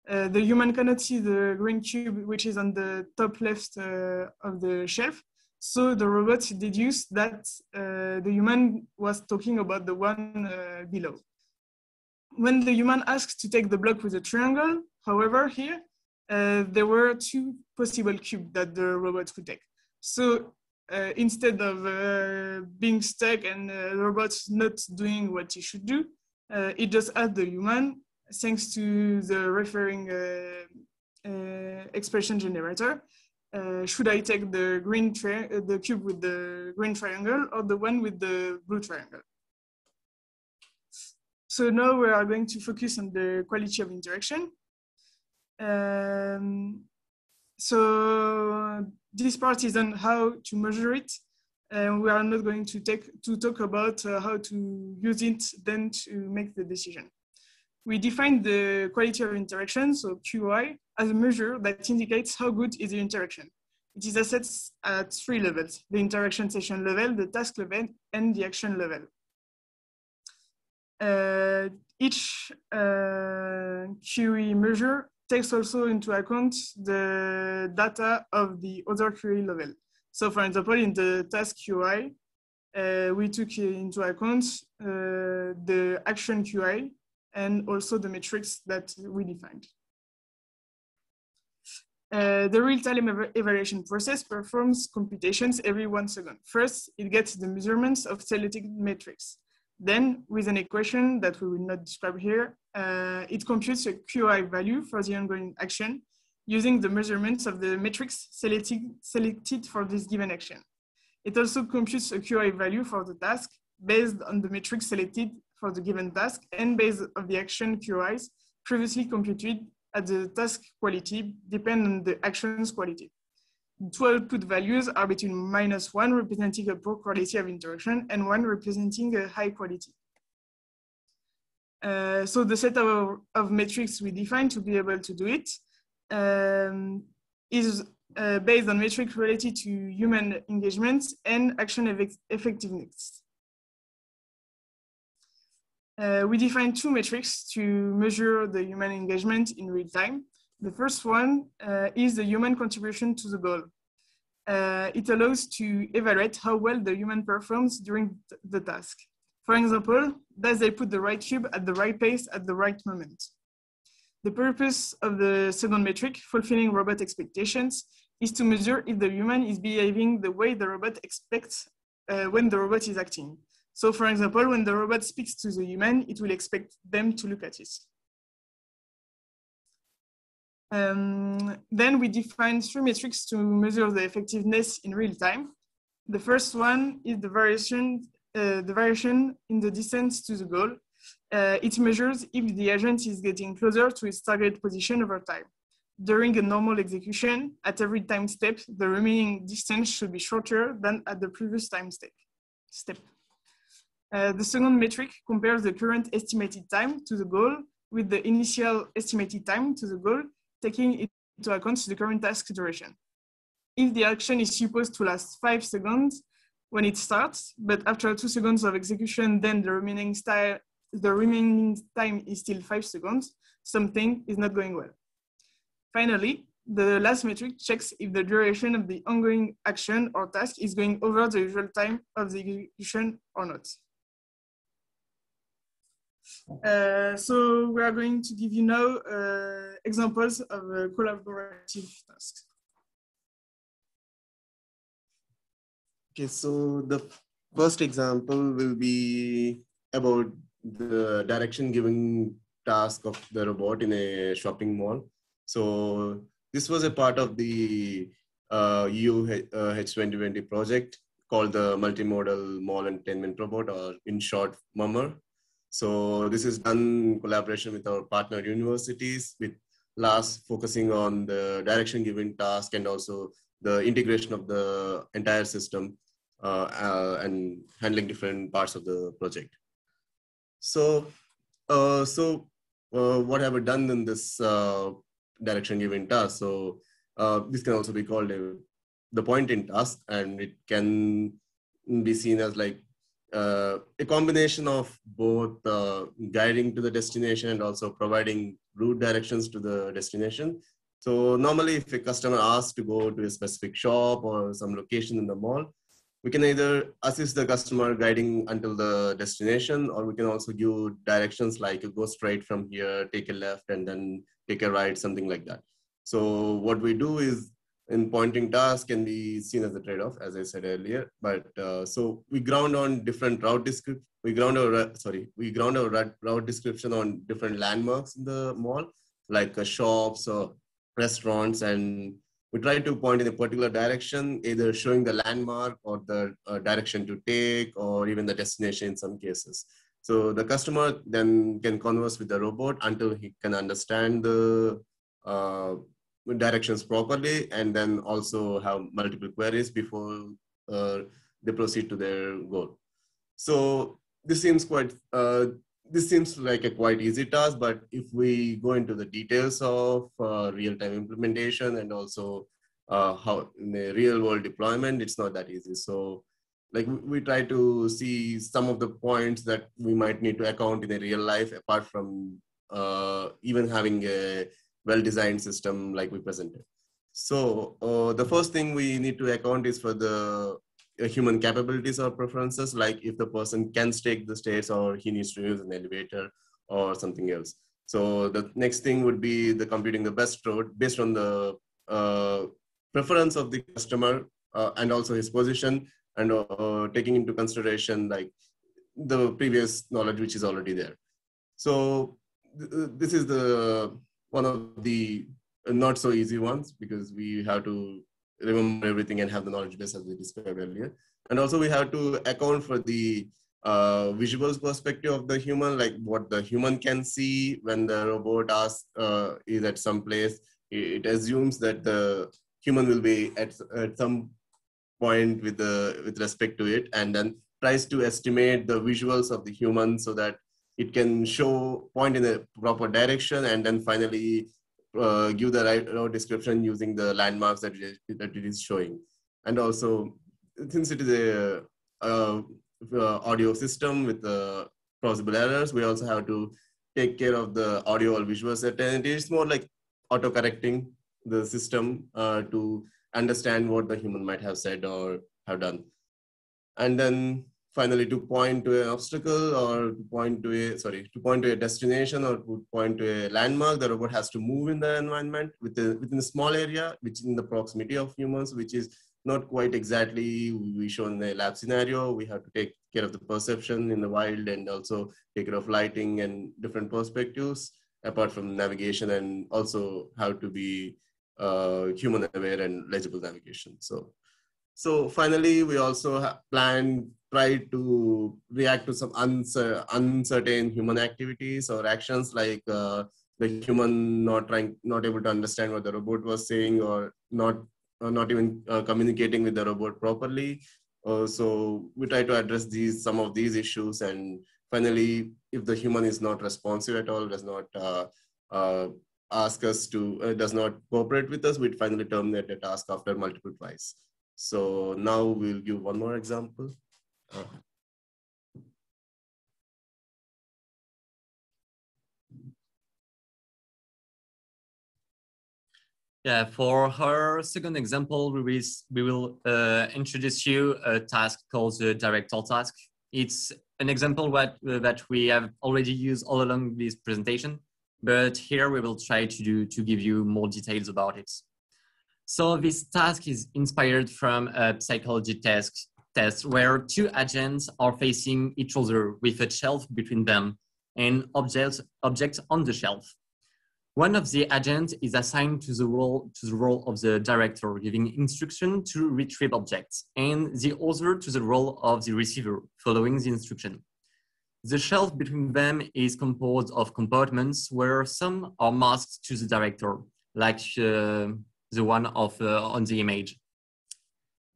Speaker 3: Uh, the human cannot see the green cube, which is on the top left uh, of the shelf. So the robot deduced that uh, the human was talking about the one uh, below. when the human asks to take the block with a triangle, however, here, uh, there were two possible cubes that the robot could take. So instead of being stuck and the robot not doing what he should do, it just asked the human, thanks to the referring uh, expression generator, should I take the green the cube with the green triangle or the one with the blue triangle? So now we are going to focus on the quality of interaction. Um, so this part is on how to measure it. And we are not going to take to talk about uh, how to use it then to make the decision. We define the quality of interaction, so QI, as a measure that indicates how good is the interaction. It is assessed at three levels, the interaction session level, the task level, and the action level. Uh, each uh, QE measure takes also into account the data of the other QE level. So for example, in the task QI, uh, we took into account uh, the action QI and also the metrics that we defined. Uh, the real-time ev evaluation process performs computations every one second. First, it gets the measurements of selected metrics. Then with an equation that we will not describe here, uh, it computes a QI value for the ongoing action using the measurements of the metrics selected, selected for this given action. It also computes a QI value for the task based on the metrics selected for the given task and based on the action QIs previously computed at the task quality depend on the action's quality two output values are between minus one representing a poor quality of interaction and one representing a high quality. Uh, so the set of, of, metrics we define to be able to do it um, is uh, based on metrics related to human engagement and action effectiveness. Uh, we define two metrics to measure the human engagement in real time. The first one uh, is the human contribution to the goal. Uh, it allows to evaluate how well the human performs during the task. For example, does they put the right cube at the right pace at the right moment? The purpose of the second metric, fulfilling robot expectations, is to measure if the human is behaving the way the robot expects uh, when the robot is acting. So for example, when the robot speaks to the human, it will expect them to look at it. Um, then we define three metrics to measure the effectiveness in real time. The first one is the variation, uh, the variation in the distance to the goal. Uh, it measures if the agent is getting closer to its target position over time. During a normal execution, at every time step, the remaining distance should be shorter than at the previous time step. step. Uh, the second metric compares the current estimated time to the goal with the initial estimated time to the goal taking into account the current task duration. If the action is supposed to last five seconds when it starts, but after two seconds of execution, then the remaining, style, the remaining time is still five seconds, something is not going well. Finally, the last metric checks if the duration of the ongoing action or task is going over the usual time of the execution or not. Uh, so we are going to give you now uh, examples of uh, collaborative tasks.
Speaker 6: Okay, so the first example will be about the direction giving task of the robot in a shopping mall. So this was a part of the uh, EU H2020 project called the Multimodal Mall Entertainment Robot, or in short, MuMMER. So this is done in collaboration with our partner universities, with LAAS focusing on the direction given task and also the integration of the entire system uh, uh, and handling different parts of the project. So, uh, so uh, what have we done in this uh, direction given task? So uh, this can also be called a, the point in task and it can be seen as like uh, a combination of both uh, guiding to the destination and also providing route directions to the destination. So normally if a customer asks to go to a specific shop or some location in the mall, we can either assist the customer guiding until the destination, or we can also give directions like go straight from here, take a left, and then take a right, something like that. So what we do is in pointing task can be seen as a trade-off, as I said earlier. But uh, so we ground on different route description. We ground our sorry, we ground our route description on different landmarks in the mall, like uh, shops or restaurants, and we try to point in a particular direction, either showing the landmark or the uh, direction to take, or even the destination in some cases. So the customer then can converse with the robot until he can understand the uh, directions properly, and then also have multiple queries before uh, they proceed to their goal. So this seems quite uh, this seems like a quite easy task, but if we go into the details of uh, real-time implementation and also uh, how in the real world deployment, it's not that easy. So like we, try to see some of the points that we might need to account in a real life, apart from uh, even having a well-designed system like we presented. So uh, the first thing we need to account is for the uh, human capabilities or preferences, like if the person can take the stairs or he needs to use an elevator or something else. So the next thing would be the computing the best route based on the uh, preference of the customer uh, and also his position and uh, taking into consideration like the previous knowledge which is already there. So th this is the one of the not so easy ones because we have to remember everything and have the knowledge base as we described earlier. And also we have to account for the uh, visuals perspective of the human, like what the human can see when the robot asks, uh, is at some place. It assumes that the human will be at, at some point with the with respect to it, and then tries to estimate the visuals of the human so that it can show point in the proper direction, and then finally uh, give the right description using the landmarks that it, is, that it is showing. And also, since it is a, a, a audio system with the plausible errors, we also have to take care of the audio or visual certainty. It's more like auto correcting the system uh, to understand what the human might have said or have done. And then finally to point to an obstacle or to point to a sorry to point to a destination or to point to a landmark the robot has to move in the environment within, within a small area which is in the proximity of humans which is not quite exactly we show in the lab scenario. We have to take care of the perception in the wild and also take care of lighting and different perspectives apart from navigation and also how to be uh, human aware and legible navigation. So so finally, we also plan try to react to some uncertain human activities or actions like uh, the human not trying, not able to understand what the robot was saying or not, uh, not even uh, communicating with the robot properly. Uh, so we try to address these some of these issues and finally, if the human is not responsive at all, does not uh, uh, ask us to, does not cooperate with us, we'd finally terminate the task after multiple tries. So now we'll give one more example.
Speaker 4: Yeah, for her second example, we will, we will uh, introduce you a task called the director task. It's an example what, uh, that we have already used all along this presentation, but here we will try to do to give you more details about it. So this task is inspired from a psychology test, test where two agents are facing each other with a shelf between them and objects, objects on the shelf. One of the agents is assigned to the role to the role of the director, giving instruction to retrieve objects, and the other to the role of the receiver, following the instruction. The shelf between them is composed of compartments where some are masked to the director, like uh, the one of uh, on the image.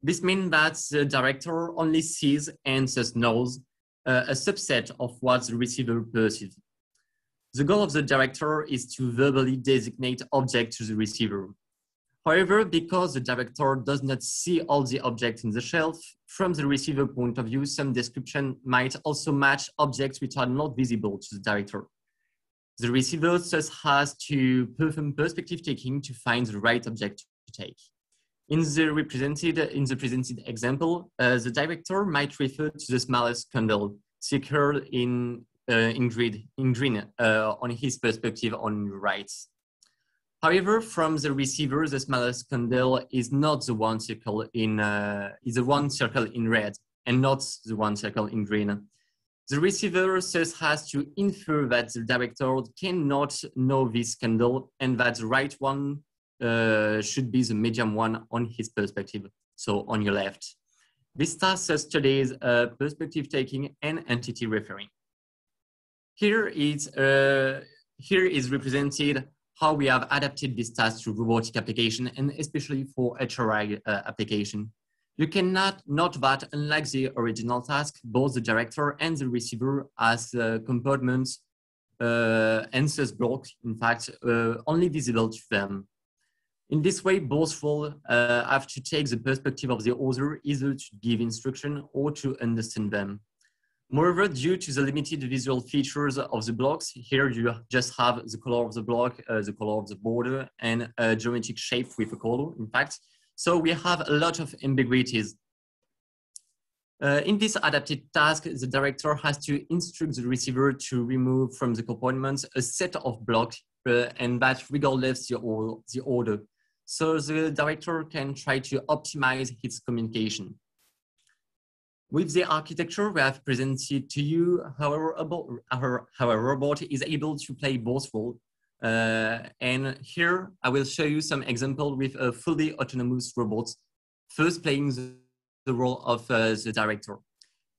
Speaker 4: This means that the director only sees and thus knows uh, a subset of what the receiver perceives. The goal of the director is to verbally designate objects to the receiver. However, because the director does not see all the objects in the shelf, from the receiver point of view, some description might also match objects which are not visible to the director. The receiver thus has to perform perspective taking to find the right object to take. In the represented, in the presented example, uh, the director might refer to the smallest candle secured in, uh, in, in green uh, on his perspective on right. However, from the receiver, the smallest candle is not the one circle in, uh, is the one circle in red and not the one circle in green. The receiver thus has to infer that the director cannot know this candle and that the right one uh, should be the medium one on his perspective, so on your left. This task studies uh, perspective taking and entity referring. Here is, uh, here is represented how we have adapted this task to robotic application and especially for HRI uh, application. You cannot note that unlike the original task, both the director and the receiver as uh, compartments uh, answers block, in fact, uh, only visible to them. In this way, both will uh, have to take the perspective of the other either to give instruction or to understand them. Moreover, due to the limited visual features of the blocks, here you just have the color of the block, uh, the color of the border, and a geometric shape with a color, in fact. So we have a lot of ambiguities. Uh, in this adapted task, the director has to instruct the receiver to remove from the components a set of blocks, uh, and that regardless the order. So the director can try to optimize his communication. With the architecture we have presented to you, our, our robot is able to play both roles. Uh, and here I will show you some example with a fully autonomous robot, first playing the, the role of uh, the director.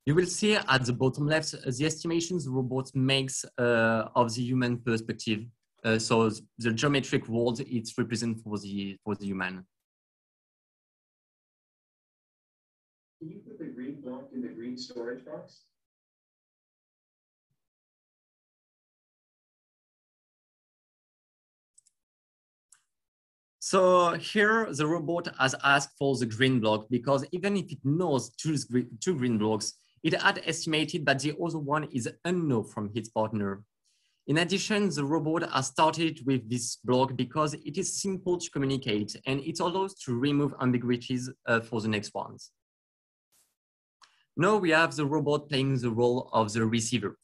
Speaker 4: You will see at the bottom left the estimations the robot makes uh, of the human perspective. Uh, so the geometric world it's represent for the for the human.
Speaker 8: Can you put the green block in the green storage box?
Speaker 4: So here the robot has asked for the green block because even if it knows two, two green blocks, it had estimated that the other one is unknown from its partner. In addition, the robot has started with this block because it is simple to communicate and it allows to remove ambiguities uh, for the next ones. Now we have the robot playing the role of the receiver.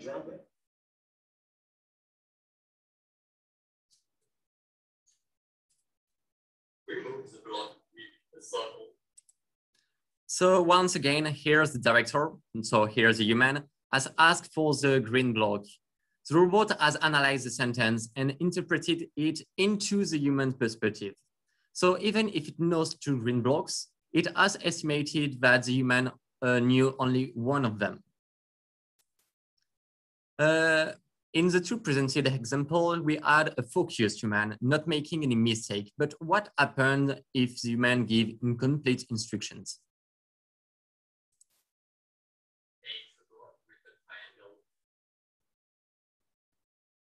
Speaker 4: Circle. So once again, here's the director, and so here's the human, has asked for the green block. The robot has analyzed the sentence and interpreted it into the human perspective. So even if it knows two green blocks, it has estimated that the human uh, knew only one of them. Uh, in the two presented example, we had a focused human, not making any mistake, but what happened if the human give incomplete instructions?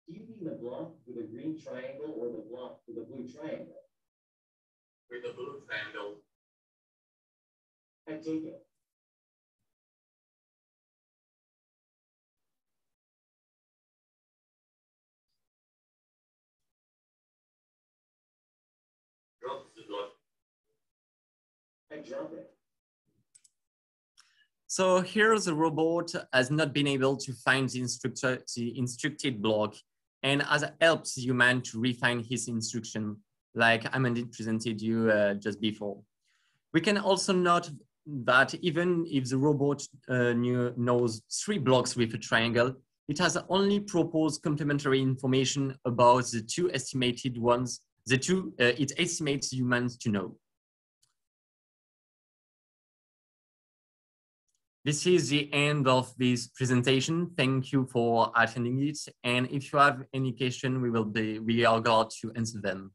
Speaker 8: Do the block with a green triangle or the block with a blue triangle?
Speaker 4: With the blue triangle.
Speaker 8: I take it.
Speaker 4: So here the robot has not been able to find the, instructor, the instructed block and has helped the human to refine his instruction like Amandine presented you uh, just before. We can also note that even if the robot uh, knew, knows three blocks with a triangle, it has only proposed complementary information about the two estimated ones, the two uh, it estimates humans to know. This is the end of this presentation. Thank you for attending it. And if you have any question, we will be, we are glad to answer them.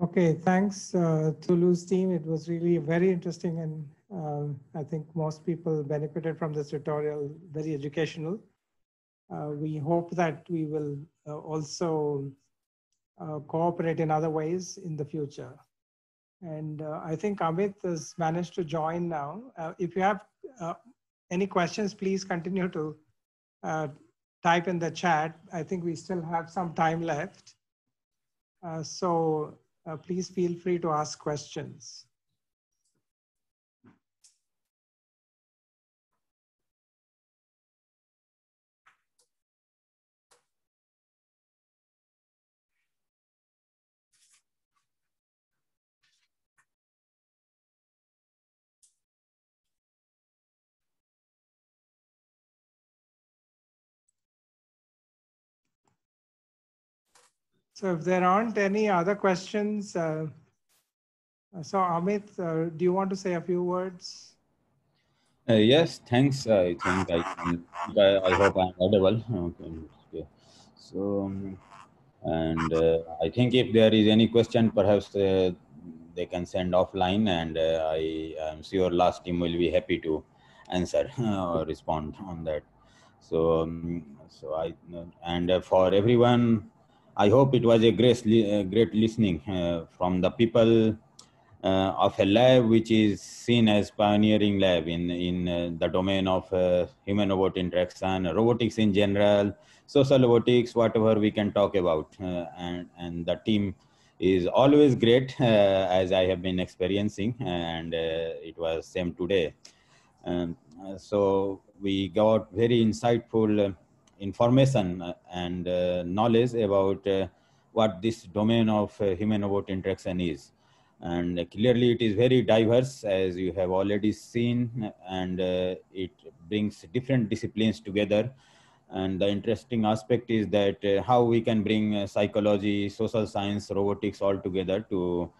Speaker 2: Okay, thanks uh, to Lou's team. It was really very interesting and um, I think most people benefited from this tutorial, very educational. Uh, we hope that we will uh, also uh, cooperate in other ways in the future. And uh, I think Amit has managed to join now. Uh, if you have uh, any questions, please continue to type in the chat. I think we still have some time left. so please feel free to ask questions. So if there aren't any other questions, uh, so Amit, uh, do you want to say a few words?
Speaker 9: Uh, yes, thanks. I think I can, I, I hope I'm audible. Okay. So, um, and uh, I think if there is any question, perhaps uh, they can send offline and uh, I am sure LAAS team will be happy to answer or respond on that. So, um, so I, and for everyone I hope it was a great, uh, great listening uh, from the people uh, of a lab which is seen as pioneering lab in, in uh, the domain of uh, human robot interaction, robotics in general, social robotics, whatever we can talk about. Uh, and, and the team is always great as I have been experiencing and it was same today. Um, so we got very insightful information uh, and uh, knowledge about uh, what this domain of human robot interaction is. And clearly it is very diverse as you have already seen and uh, it brings different disciplines together. And the interesting aspect is that uh, how we can bring uh, psychology social science robotics all together to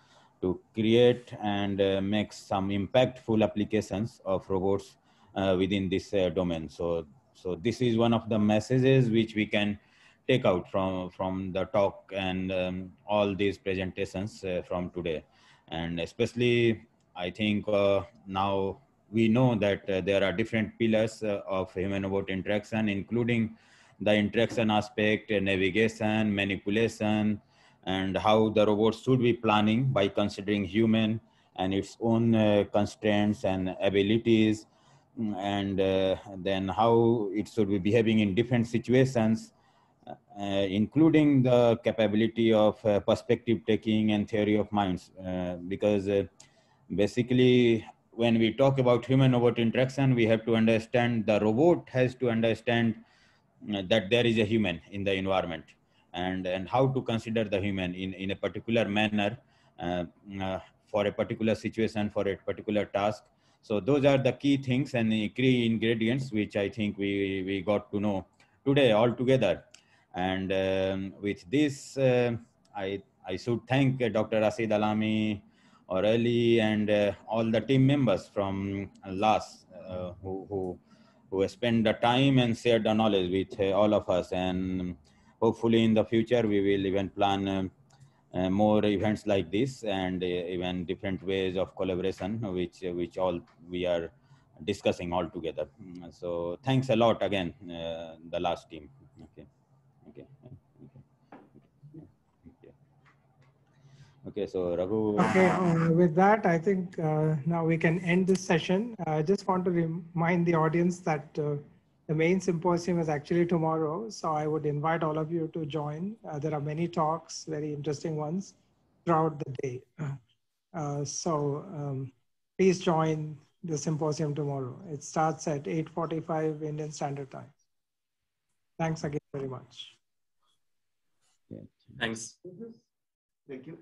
Speaker 9: to create and make some impactful applications of robots within this domain. So so this is one of the messages which we can take out from from the talk and um, all these presentations uh, from today. And especially i think uh, now we know that uh, there are different pillars uh, of human robot interaction including the interaction aspect navigation manipulation and how the robots should be planning by considering human and its own uh, constraints and abilities and uh, then how it should be behaving in different situations, uh, including the capability of uh, perspective taking and theory of minds. because basically, when we talk about human robot interaction, we have to understand the robot has to understand that there is a human in the environment and, and how to consider the human in, in a particular manner uh, uh, for a particular situation, for a particular task, so those are the key things and the key ingredients which I think we, we got to know today all together. And um, with this, uh, I, I should thank uh, Dr. Rachid Alami, Aurelie, and uh, all the team members from LAAS uh, who, who, who spent the time and shared the knowledge with uh, all of us. And hopefully in the future, we will even plan um, uh, more events like this and uh, even different ways of collaboration which uh, which all we are discussing all together. So thanks a lot again the LAAS team. Okay. Okay. Okay, so Raghu.
Speaker 2: Okay, uh, with that, I think uh, now we can end this session. I just want to remind the audience that uh, the main symposium is actually tomorrow, so I would invite all of you to join. Uh, there are many talks, very interesting ones throughout the day. Uh, so um, please join the symposium tomorrow. It starts at 8.45 Indian Standard Time. Thanks again very much.
Speaker 4: Thanks.
Speaker 6: Thank you.